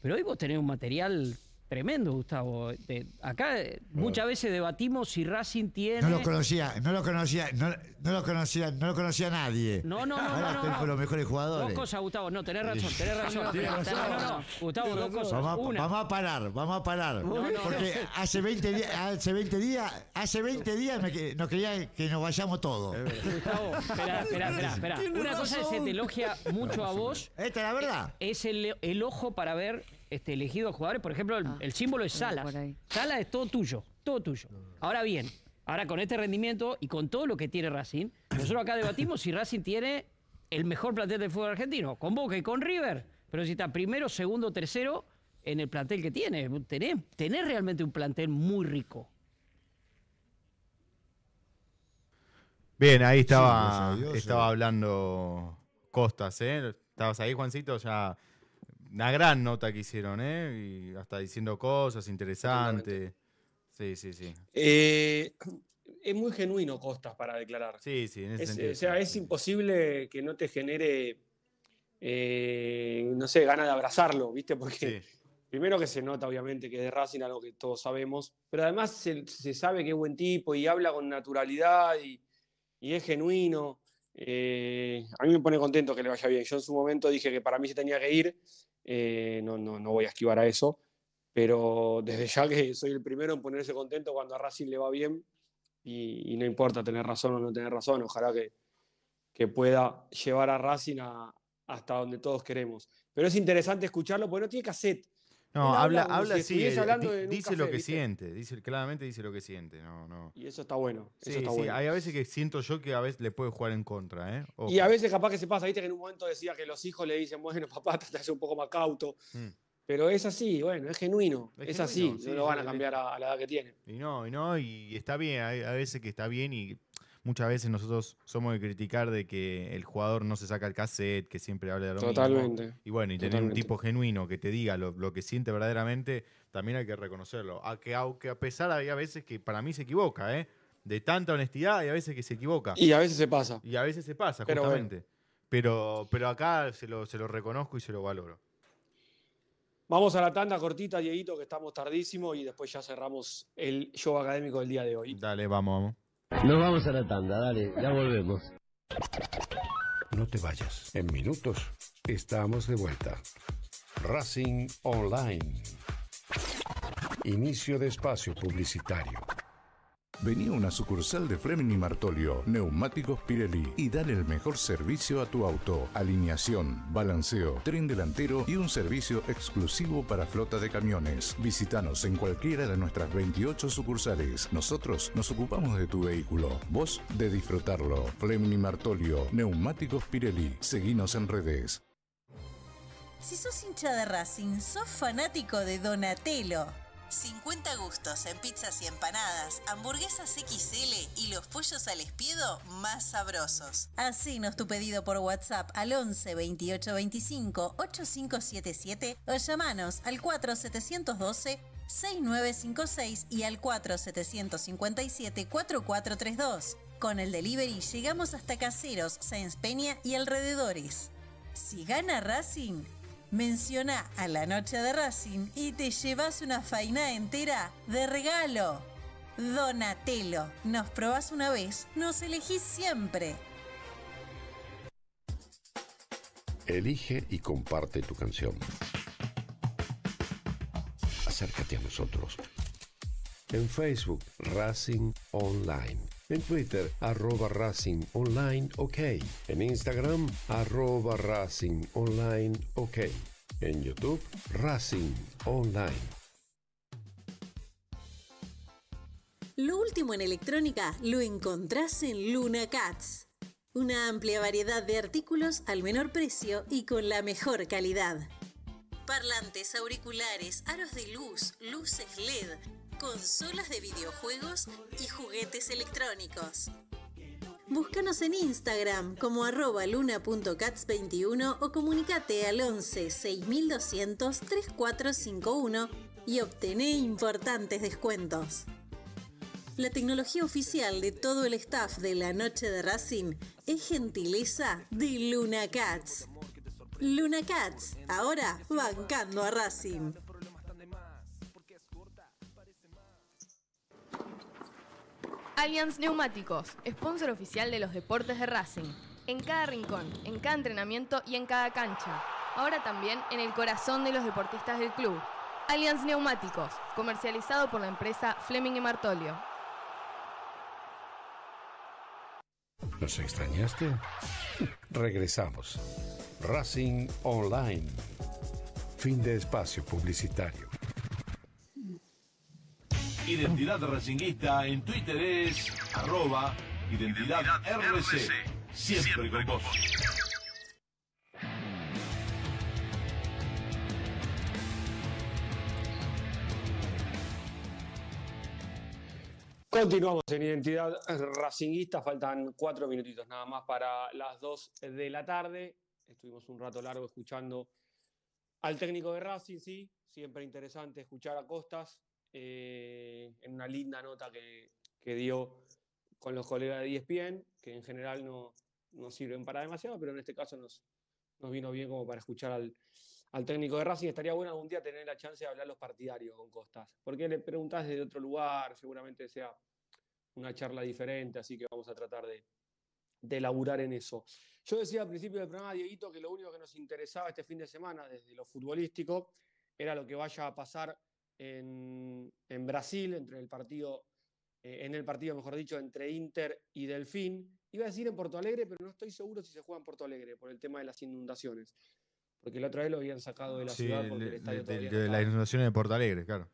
Pero hoy vos tenés un material tremendo, Gustavo. De- acá eh, muchas veces debatimos si Racing tiene... No lo conocía, no lo conocía, no, no lo conocía, no lo conocía nadie. No, no, no, Ahora no, no, estoy no. con los mejores Dos jugadores. cosas, Gustavo. No, tenés razón, tenés razón. No, razón. no, no. Gustavo, dos cosas. Vamos, a- Una, vamos a parar, vamos a parar. no, Porque hace 20 días, hace 20 días, hace 20 días me nos quería que nos vayamos todos. Gustavo, espera, espera, espera. Una cosa es que se te elogia mucho a vos. Esta es la verdad. es el, el ojo para ver este, elegidos jugadores. Por ejemplo, el, Ah, el símbolo es Salas. Salas es todo tuyo, todo tuyo. Ahora bien, ahora con este rendimiento y con todo lo que tiene Racing, nosotros acá debatimos si Racing tiene el mejor plantel del fútbol argentino, con Boca y con River. Pero si está primero, segundo, tercero en el plantel que tiene. Tenés, tenés realmente un plantel muy rico. Bien, ahí estaba, Dios, estaba eh. hablando Costas, ¿eh? ¿Estabas ahí, Juancito? Ya. Una gran nota que hicieron, ¿eh? Y hasta diciendo cosas interesantes. Sí, sí, sí. Eh, es muy genuino Costas para declarar. Sí, sí, en ese Es, sentido. o sea, es imposible que no te genere, eh, no sé, ganas de abrazarlo, ¿viste? Porque Sí. primero que se nota, obviamente, que es de Racing, algo que todos sabemos, pero además se, se sabe que es buen tipo y habla con naturalidad y, y es genuino. Eh, a mí me pone contento que le vaya bien. Yo en su momento dije que para mí se tenía que ir, eh, no, no, no voy a esquivar a eso, pero desde ya que soy el primero en ponerse contento cuando a Racing le va bien y, no importa tener razón o no tener razón, ojalá que, que pueda llevar a Racing hasta donde todos queremos. Pero es interesante escucharlo porque no tiene cassette. No, habla, habla si sí, eh, hablando dice café, lo que ¿viste? siente, dice, claramente dice lo que siente, no, no. Y eso está bueno. Sí, Eso está sí, bueno. hay a veces que siento yo que a veces le puede jugar en contra, ¿eh? Y a veces capaz que se pasa, viste que en un momento decía que los hijos le dicen, bueno, papá, de ser un poco más cauto. Mm. Pero es así, bueno, es genuino. Es Es, así, sí, no lo van a cambiar a, a la edad que tiene. Y no, y no, y está bien, hay a veces que está bien y muchas veces nosotros somos de criticar de que el jugador no se saca el cassette, que siempre habla de lo mismo. Totalmente. Y bueno, y tener un tipo genuino que te diga lo, lo que siente verdaderamente, también hay que reconocerlo. A que, aunque a pesar hay a veces que para mí se equivoca, ¿eh? De tanta honestidad hay a veces que se equivoca. Y a veces se pasa. Y a veces se pasa, Pero bueno. justamente. Pero, pero acá se lo, se lo reconozco y se lo valoro. Vamos a la tanda cortita, Dieguito, que estamos tardísimo y después ya cerramos el show académico del día de hoy. Dale, vamos, vamos. Nos vamos a la tanda, dale, ya volvemos. No te vayas. En minutos estamos de vuelta. Racing Online. Inicio de espacio publicitario. Vení a una sucursal de Fleming Martolio, Neumáticos Pirelli, y dale el mejor servicio a tu auto. Alineación, balanceo, tren delantero y un servicio exclusivo para flota de camiones. Visítanos en cualquiera de nuestras 28 sucursales. Nosotros nos ocupamos de tu vehículo, vos de disfrutarlo. Fleming y Martolio, Neumáticos Pirelli. Seguinos en redes. Si sos hincha de Racing, sos fanático de Donatello. 50 gustos en pizzas y empanadas, hamburguesas XL y los pollos al espiedo más sabrosos. Hacenos tu pedido por WhatsApp al 11 28 25 8577 o llamanos al 4712 6956 y al 4757 4432. Con el delivery llegamos hasta Caseros, Sáenz Peña y alrededores. Si gana Racing, menciona a la noche de Racing y te llevas una faina entera de regalo. Donatello, nos probás una vez, nos elegís siempre. Elige y comparte tu canción. Acércate a nosotros. En Facebook, Racing Online. En Twitter, arroba Racing Online OK. En Instagram, arroba Racing Online OK. En YouTube, Racing Online. Lo último en electrónica lo encontrás en Luna Cats. Una amplia variedad de artículos al menor precio y con la mejor calidad. Parlantes, auriculares, aros de luz, luces LED, consolas de videojuegos y juguetes electrónicos. Búscanos en Instagram como arroba luna.cats21 o comunicate al 11 6200 3451 y obtené importantes descuentos. La tecnología oficial de todo el staff de la noche de Racing es gentileza de Luna Cats. Luna Cats, ahora bancando a Racing. Allianz Neumáticos, sponsor oficial de los deportes de Racing. En cada rincón, en cada entrenamiento y en cada cancha. Ahora también en el corazón de los deportistas del club. Allianz Neumáticos, comercializado por la empresa Fleming y Martolio. ¿Nos extrañaste? Regresamos. Racing Online. Fin de espacio publicitario. Identidad Racinguista en Twitter es arroba identidad RC. Siempre con vos. Continuamos en Identidad Racinguista, faltan cuatro minutitos nada más para las dos de la tarde. Estuvimos un rato largo escuchando al técnico de Racing, sí, siempre interesante escuchar a Costas eh, en una linda nota que, que dio con los colegas de ESPN, que en general no, no sirven para demasiado, pero en este caso nos, nos vino bien como para escuchar al, al técnico de Racing. Estaría bueno algún día tener la chance de hablar los partidarios con Costas, porque le preguntás desde otro lugar, seguramente sea una charla diferente, así que vamos a tratar de, de elaborar en eso. Yo decía al principio del programa, Dieguito, que lo único que nos interesaba este fin de semana desde lo futbolístico era lo que vaya a pasar en, en Brasil, entre el partido, eh, en el partido, mejor dicho, entre Inter y Delfín. Iba a decir en Porto Alegre, pero no estoy seguro si se juega en Porto Alegre por el tema de las inundaciones. Porque la otra vez lo habían sacado de la Sí, ciudad porque el- el estadio de, todavía de no las inundaciones de Porto Alegre, claro.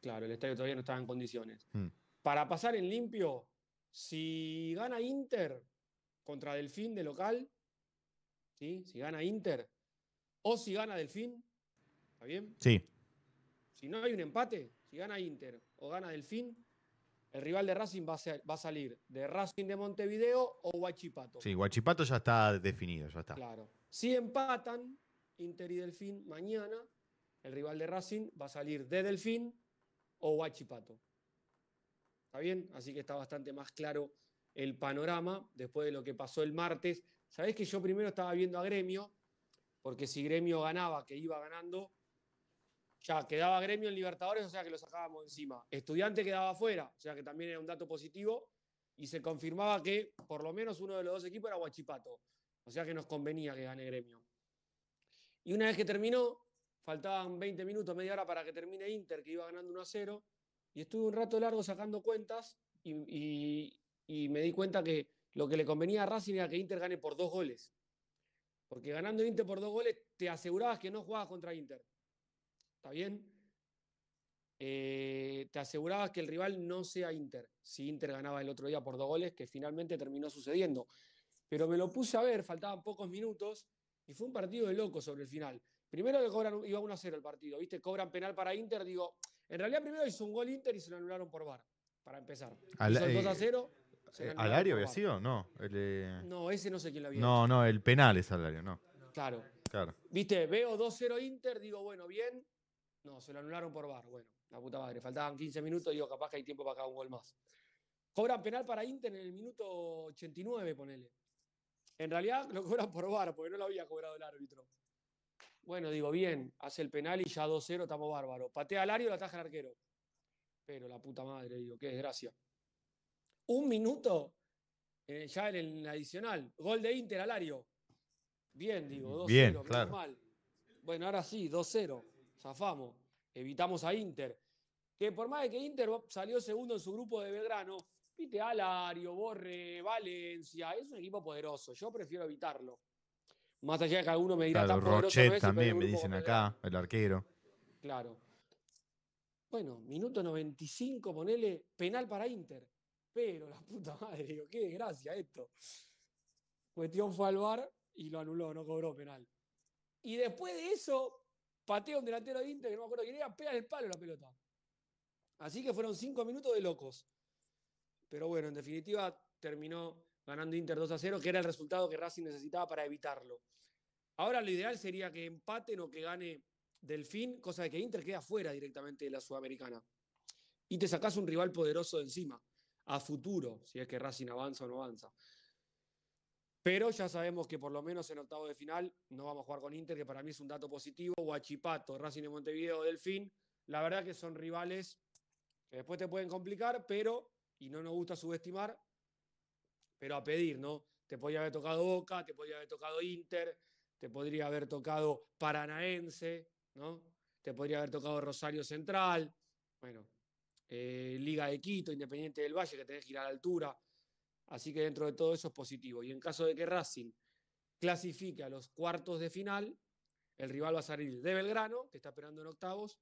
Claro, el estadio todavía no estaba en condiciones. Mm. Para pasar en limpio, si gana Inter contra Delfín de local, ¿sí? si gana Inter, o si gana Delfín, ¿está bien? Sí. Si no hay un empate, si gana Inter o gana Delfín, el rival de Racing va a, ser- va a salir de Racing de Montevideo o Huachipato. Sí, Guachipato ya está definido, ya está. Claro. Si empatan Inter y Delfín mañana, el rival de Racing va a salir de Delfín o Huachipato. ¿Está bien? Así que está bastante más claro el panorama después de lo que pasó el martes. Sabés que yo primero estaba viendo a Gremio, porque si Gremio ganaba, que iba ganando, ya quedaba Gremio en Libertadores, o sea que lo sacábamos encima. Estudiante quedaba afuera, o sea que también era un dato positivo. y se confirmaba que por lo menos uno de los dos equipos era Huachipato. O sea que nos convenía que gane Gremio. Y una vez que terminó, faltaban 20 minutos, media hora para que termine Inter, que iba ganando 1 a 0. Y estuve un rato largo sacando cuentas y, y- y me di cuenta que lo que le convenía a Racing era que Inter gane por dos goles. Porque ganando Inter por dos goles, te asegurabas que no jugabas contra Inter. ¿Está bien? Eh, te asegurabas que el rival no sea Inter. Si Inter ganaba el otro día por dos goles, que finalmente terminó sucediendo. Pero me lo puse a ver, faltaban pocos minutos y fue un partido de locos sobre el final. Primero le cobran, iba 1 a 0 el partido, ¿viste? Cobran penal para Inter, digo, en realidad primero hizo un gol Inter y se lo anularon por VAR, para empezar. Al- hizo el 2 a eh, 0. se lo Eh, anularon ¿Alario había sido? No. el, eh, No, ese no sé quién lo había no, hecho. no, el penal es Alario, no. Claro. Claro. Viste, veo 2-0 Inter, digo, bueno, bien. No, se lo anularon por VAR. Bueno, la puta madre. Faltaban 15 minutos, digo, capaz que hay tiempo para cada un gol más. Cobran penal para Inter en el minuto 89, ponele. En realidad lo cobran por VAR, porque no lo había cobrado el árbitro. Bueno, digo, bien, hace el penal y ya 2-0, estamos bárbaros. Patea al área y lo ataja el arquero. Pero la puta madre, digo, qué desgracia. Un minuto eh, ya en el adicional. Gol de Inter al. Bien, digo, 2-0, Bien, menos claro. mal. Bueno, ahora sí, 2-0. Zafamos. Evitamos a Inter. Que por más de que Inter salió segundo en su grupo de Belgrano, viste, Alario, Borre, Valencia, es un equipo poderoso. Yo prefiero evitarlo. Más allá de que alguno me dirá Claro, tan poderoso no Rochet también me dicen acá, el arquero. Claro. Bueno, minuto 95, ponele penal para Inter. Pero la puta madre, digo, qué desgracia esto. Cuestión fue al VAR y lo anuló, no cobró penal. Y después de eso, patea un delantero de Inter, que no me acuerdo quién era, pega el palo la pelota. Así que fueron cinco minutos de locos. Pero bueno, en definitiva terminó ganando Inter 2 a 0, que era el resultado que Racing necesitaba para evitarlo. Ahora lo ideal sería que empaten o que gane Delfín, cosa de que Inter queda fuera directamente de la Sudamericana. Y te sacás un rival poderoso de encima, a futuro, si es que Racing avanza o no avanza. Pero ya sabemos que por lo menos en octavo de final no vamos a jugar con Inter, que para mí es un dato positivo. Huachipato, Racing de Montevideo, Delfín, la verdad que son rivales que después te pueden complicar, pero, y no nos gusta subestimar, pero a pedir, ¿no? Te podría haber tocado Boca, te podría haber tocado Inter, te podría haber tocado Paranaense, ¿no? Te podría haber tocado Rosario Central, bueno, eh, Liga de Quito, Independiente del Valle, que tenés que ir a la altura. Así que dentro de todo eso es positivo. Y en caso de que Racing clasifique a los cuartos de final, el rival va a salir de Belgrano, que está esperando en octavos,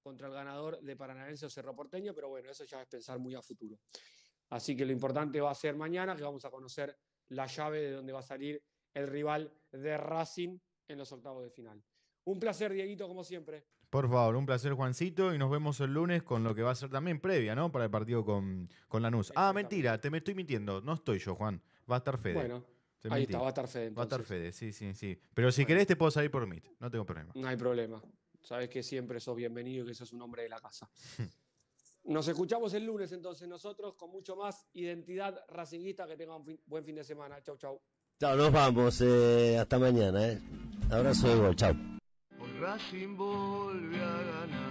contra el ganador de Paranaense o Cerro Porteño, pero bueno, eso ya es pensar muy a futuro. Así que lo importante va a ser mañana, que vamos a conocer la llave de donde va a salir el rival de Racing en los octavos de final. Un placer, Dieguito, como siempre. Por favor, un placer, Juancito, y nos vemos el lunes con lo que va a ser también previa, ¿no? Para el partido con, con Lanús. Ah, mentira, te me estoy mintiendo. No estoy yo, Juan. Va a estar Fede. Bueno, Te ahí mentí. está, va a estar Fede. Va a estar entonces. Fede, sí, sí, sí. Pero si querés te puedo salir por Meet, no tengo problema. No hay problema. Sabes que siempre sos bienvenido y que sos un hombre de la casa. Nos escuchamos el lunes entonces nosotros con mucho más identidad racinguista. Que tengan un fin- buen fin de semana. Chau, chau. Chao, nos vamos. eh, hasta mañana. Eh. Abrazo de gol. Chao. Racing volvió a ganar.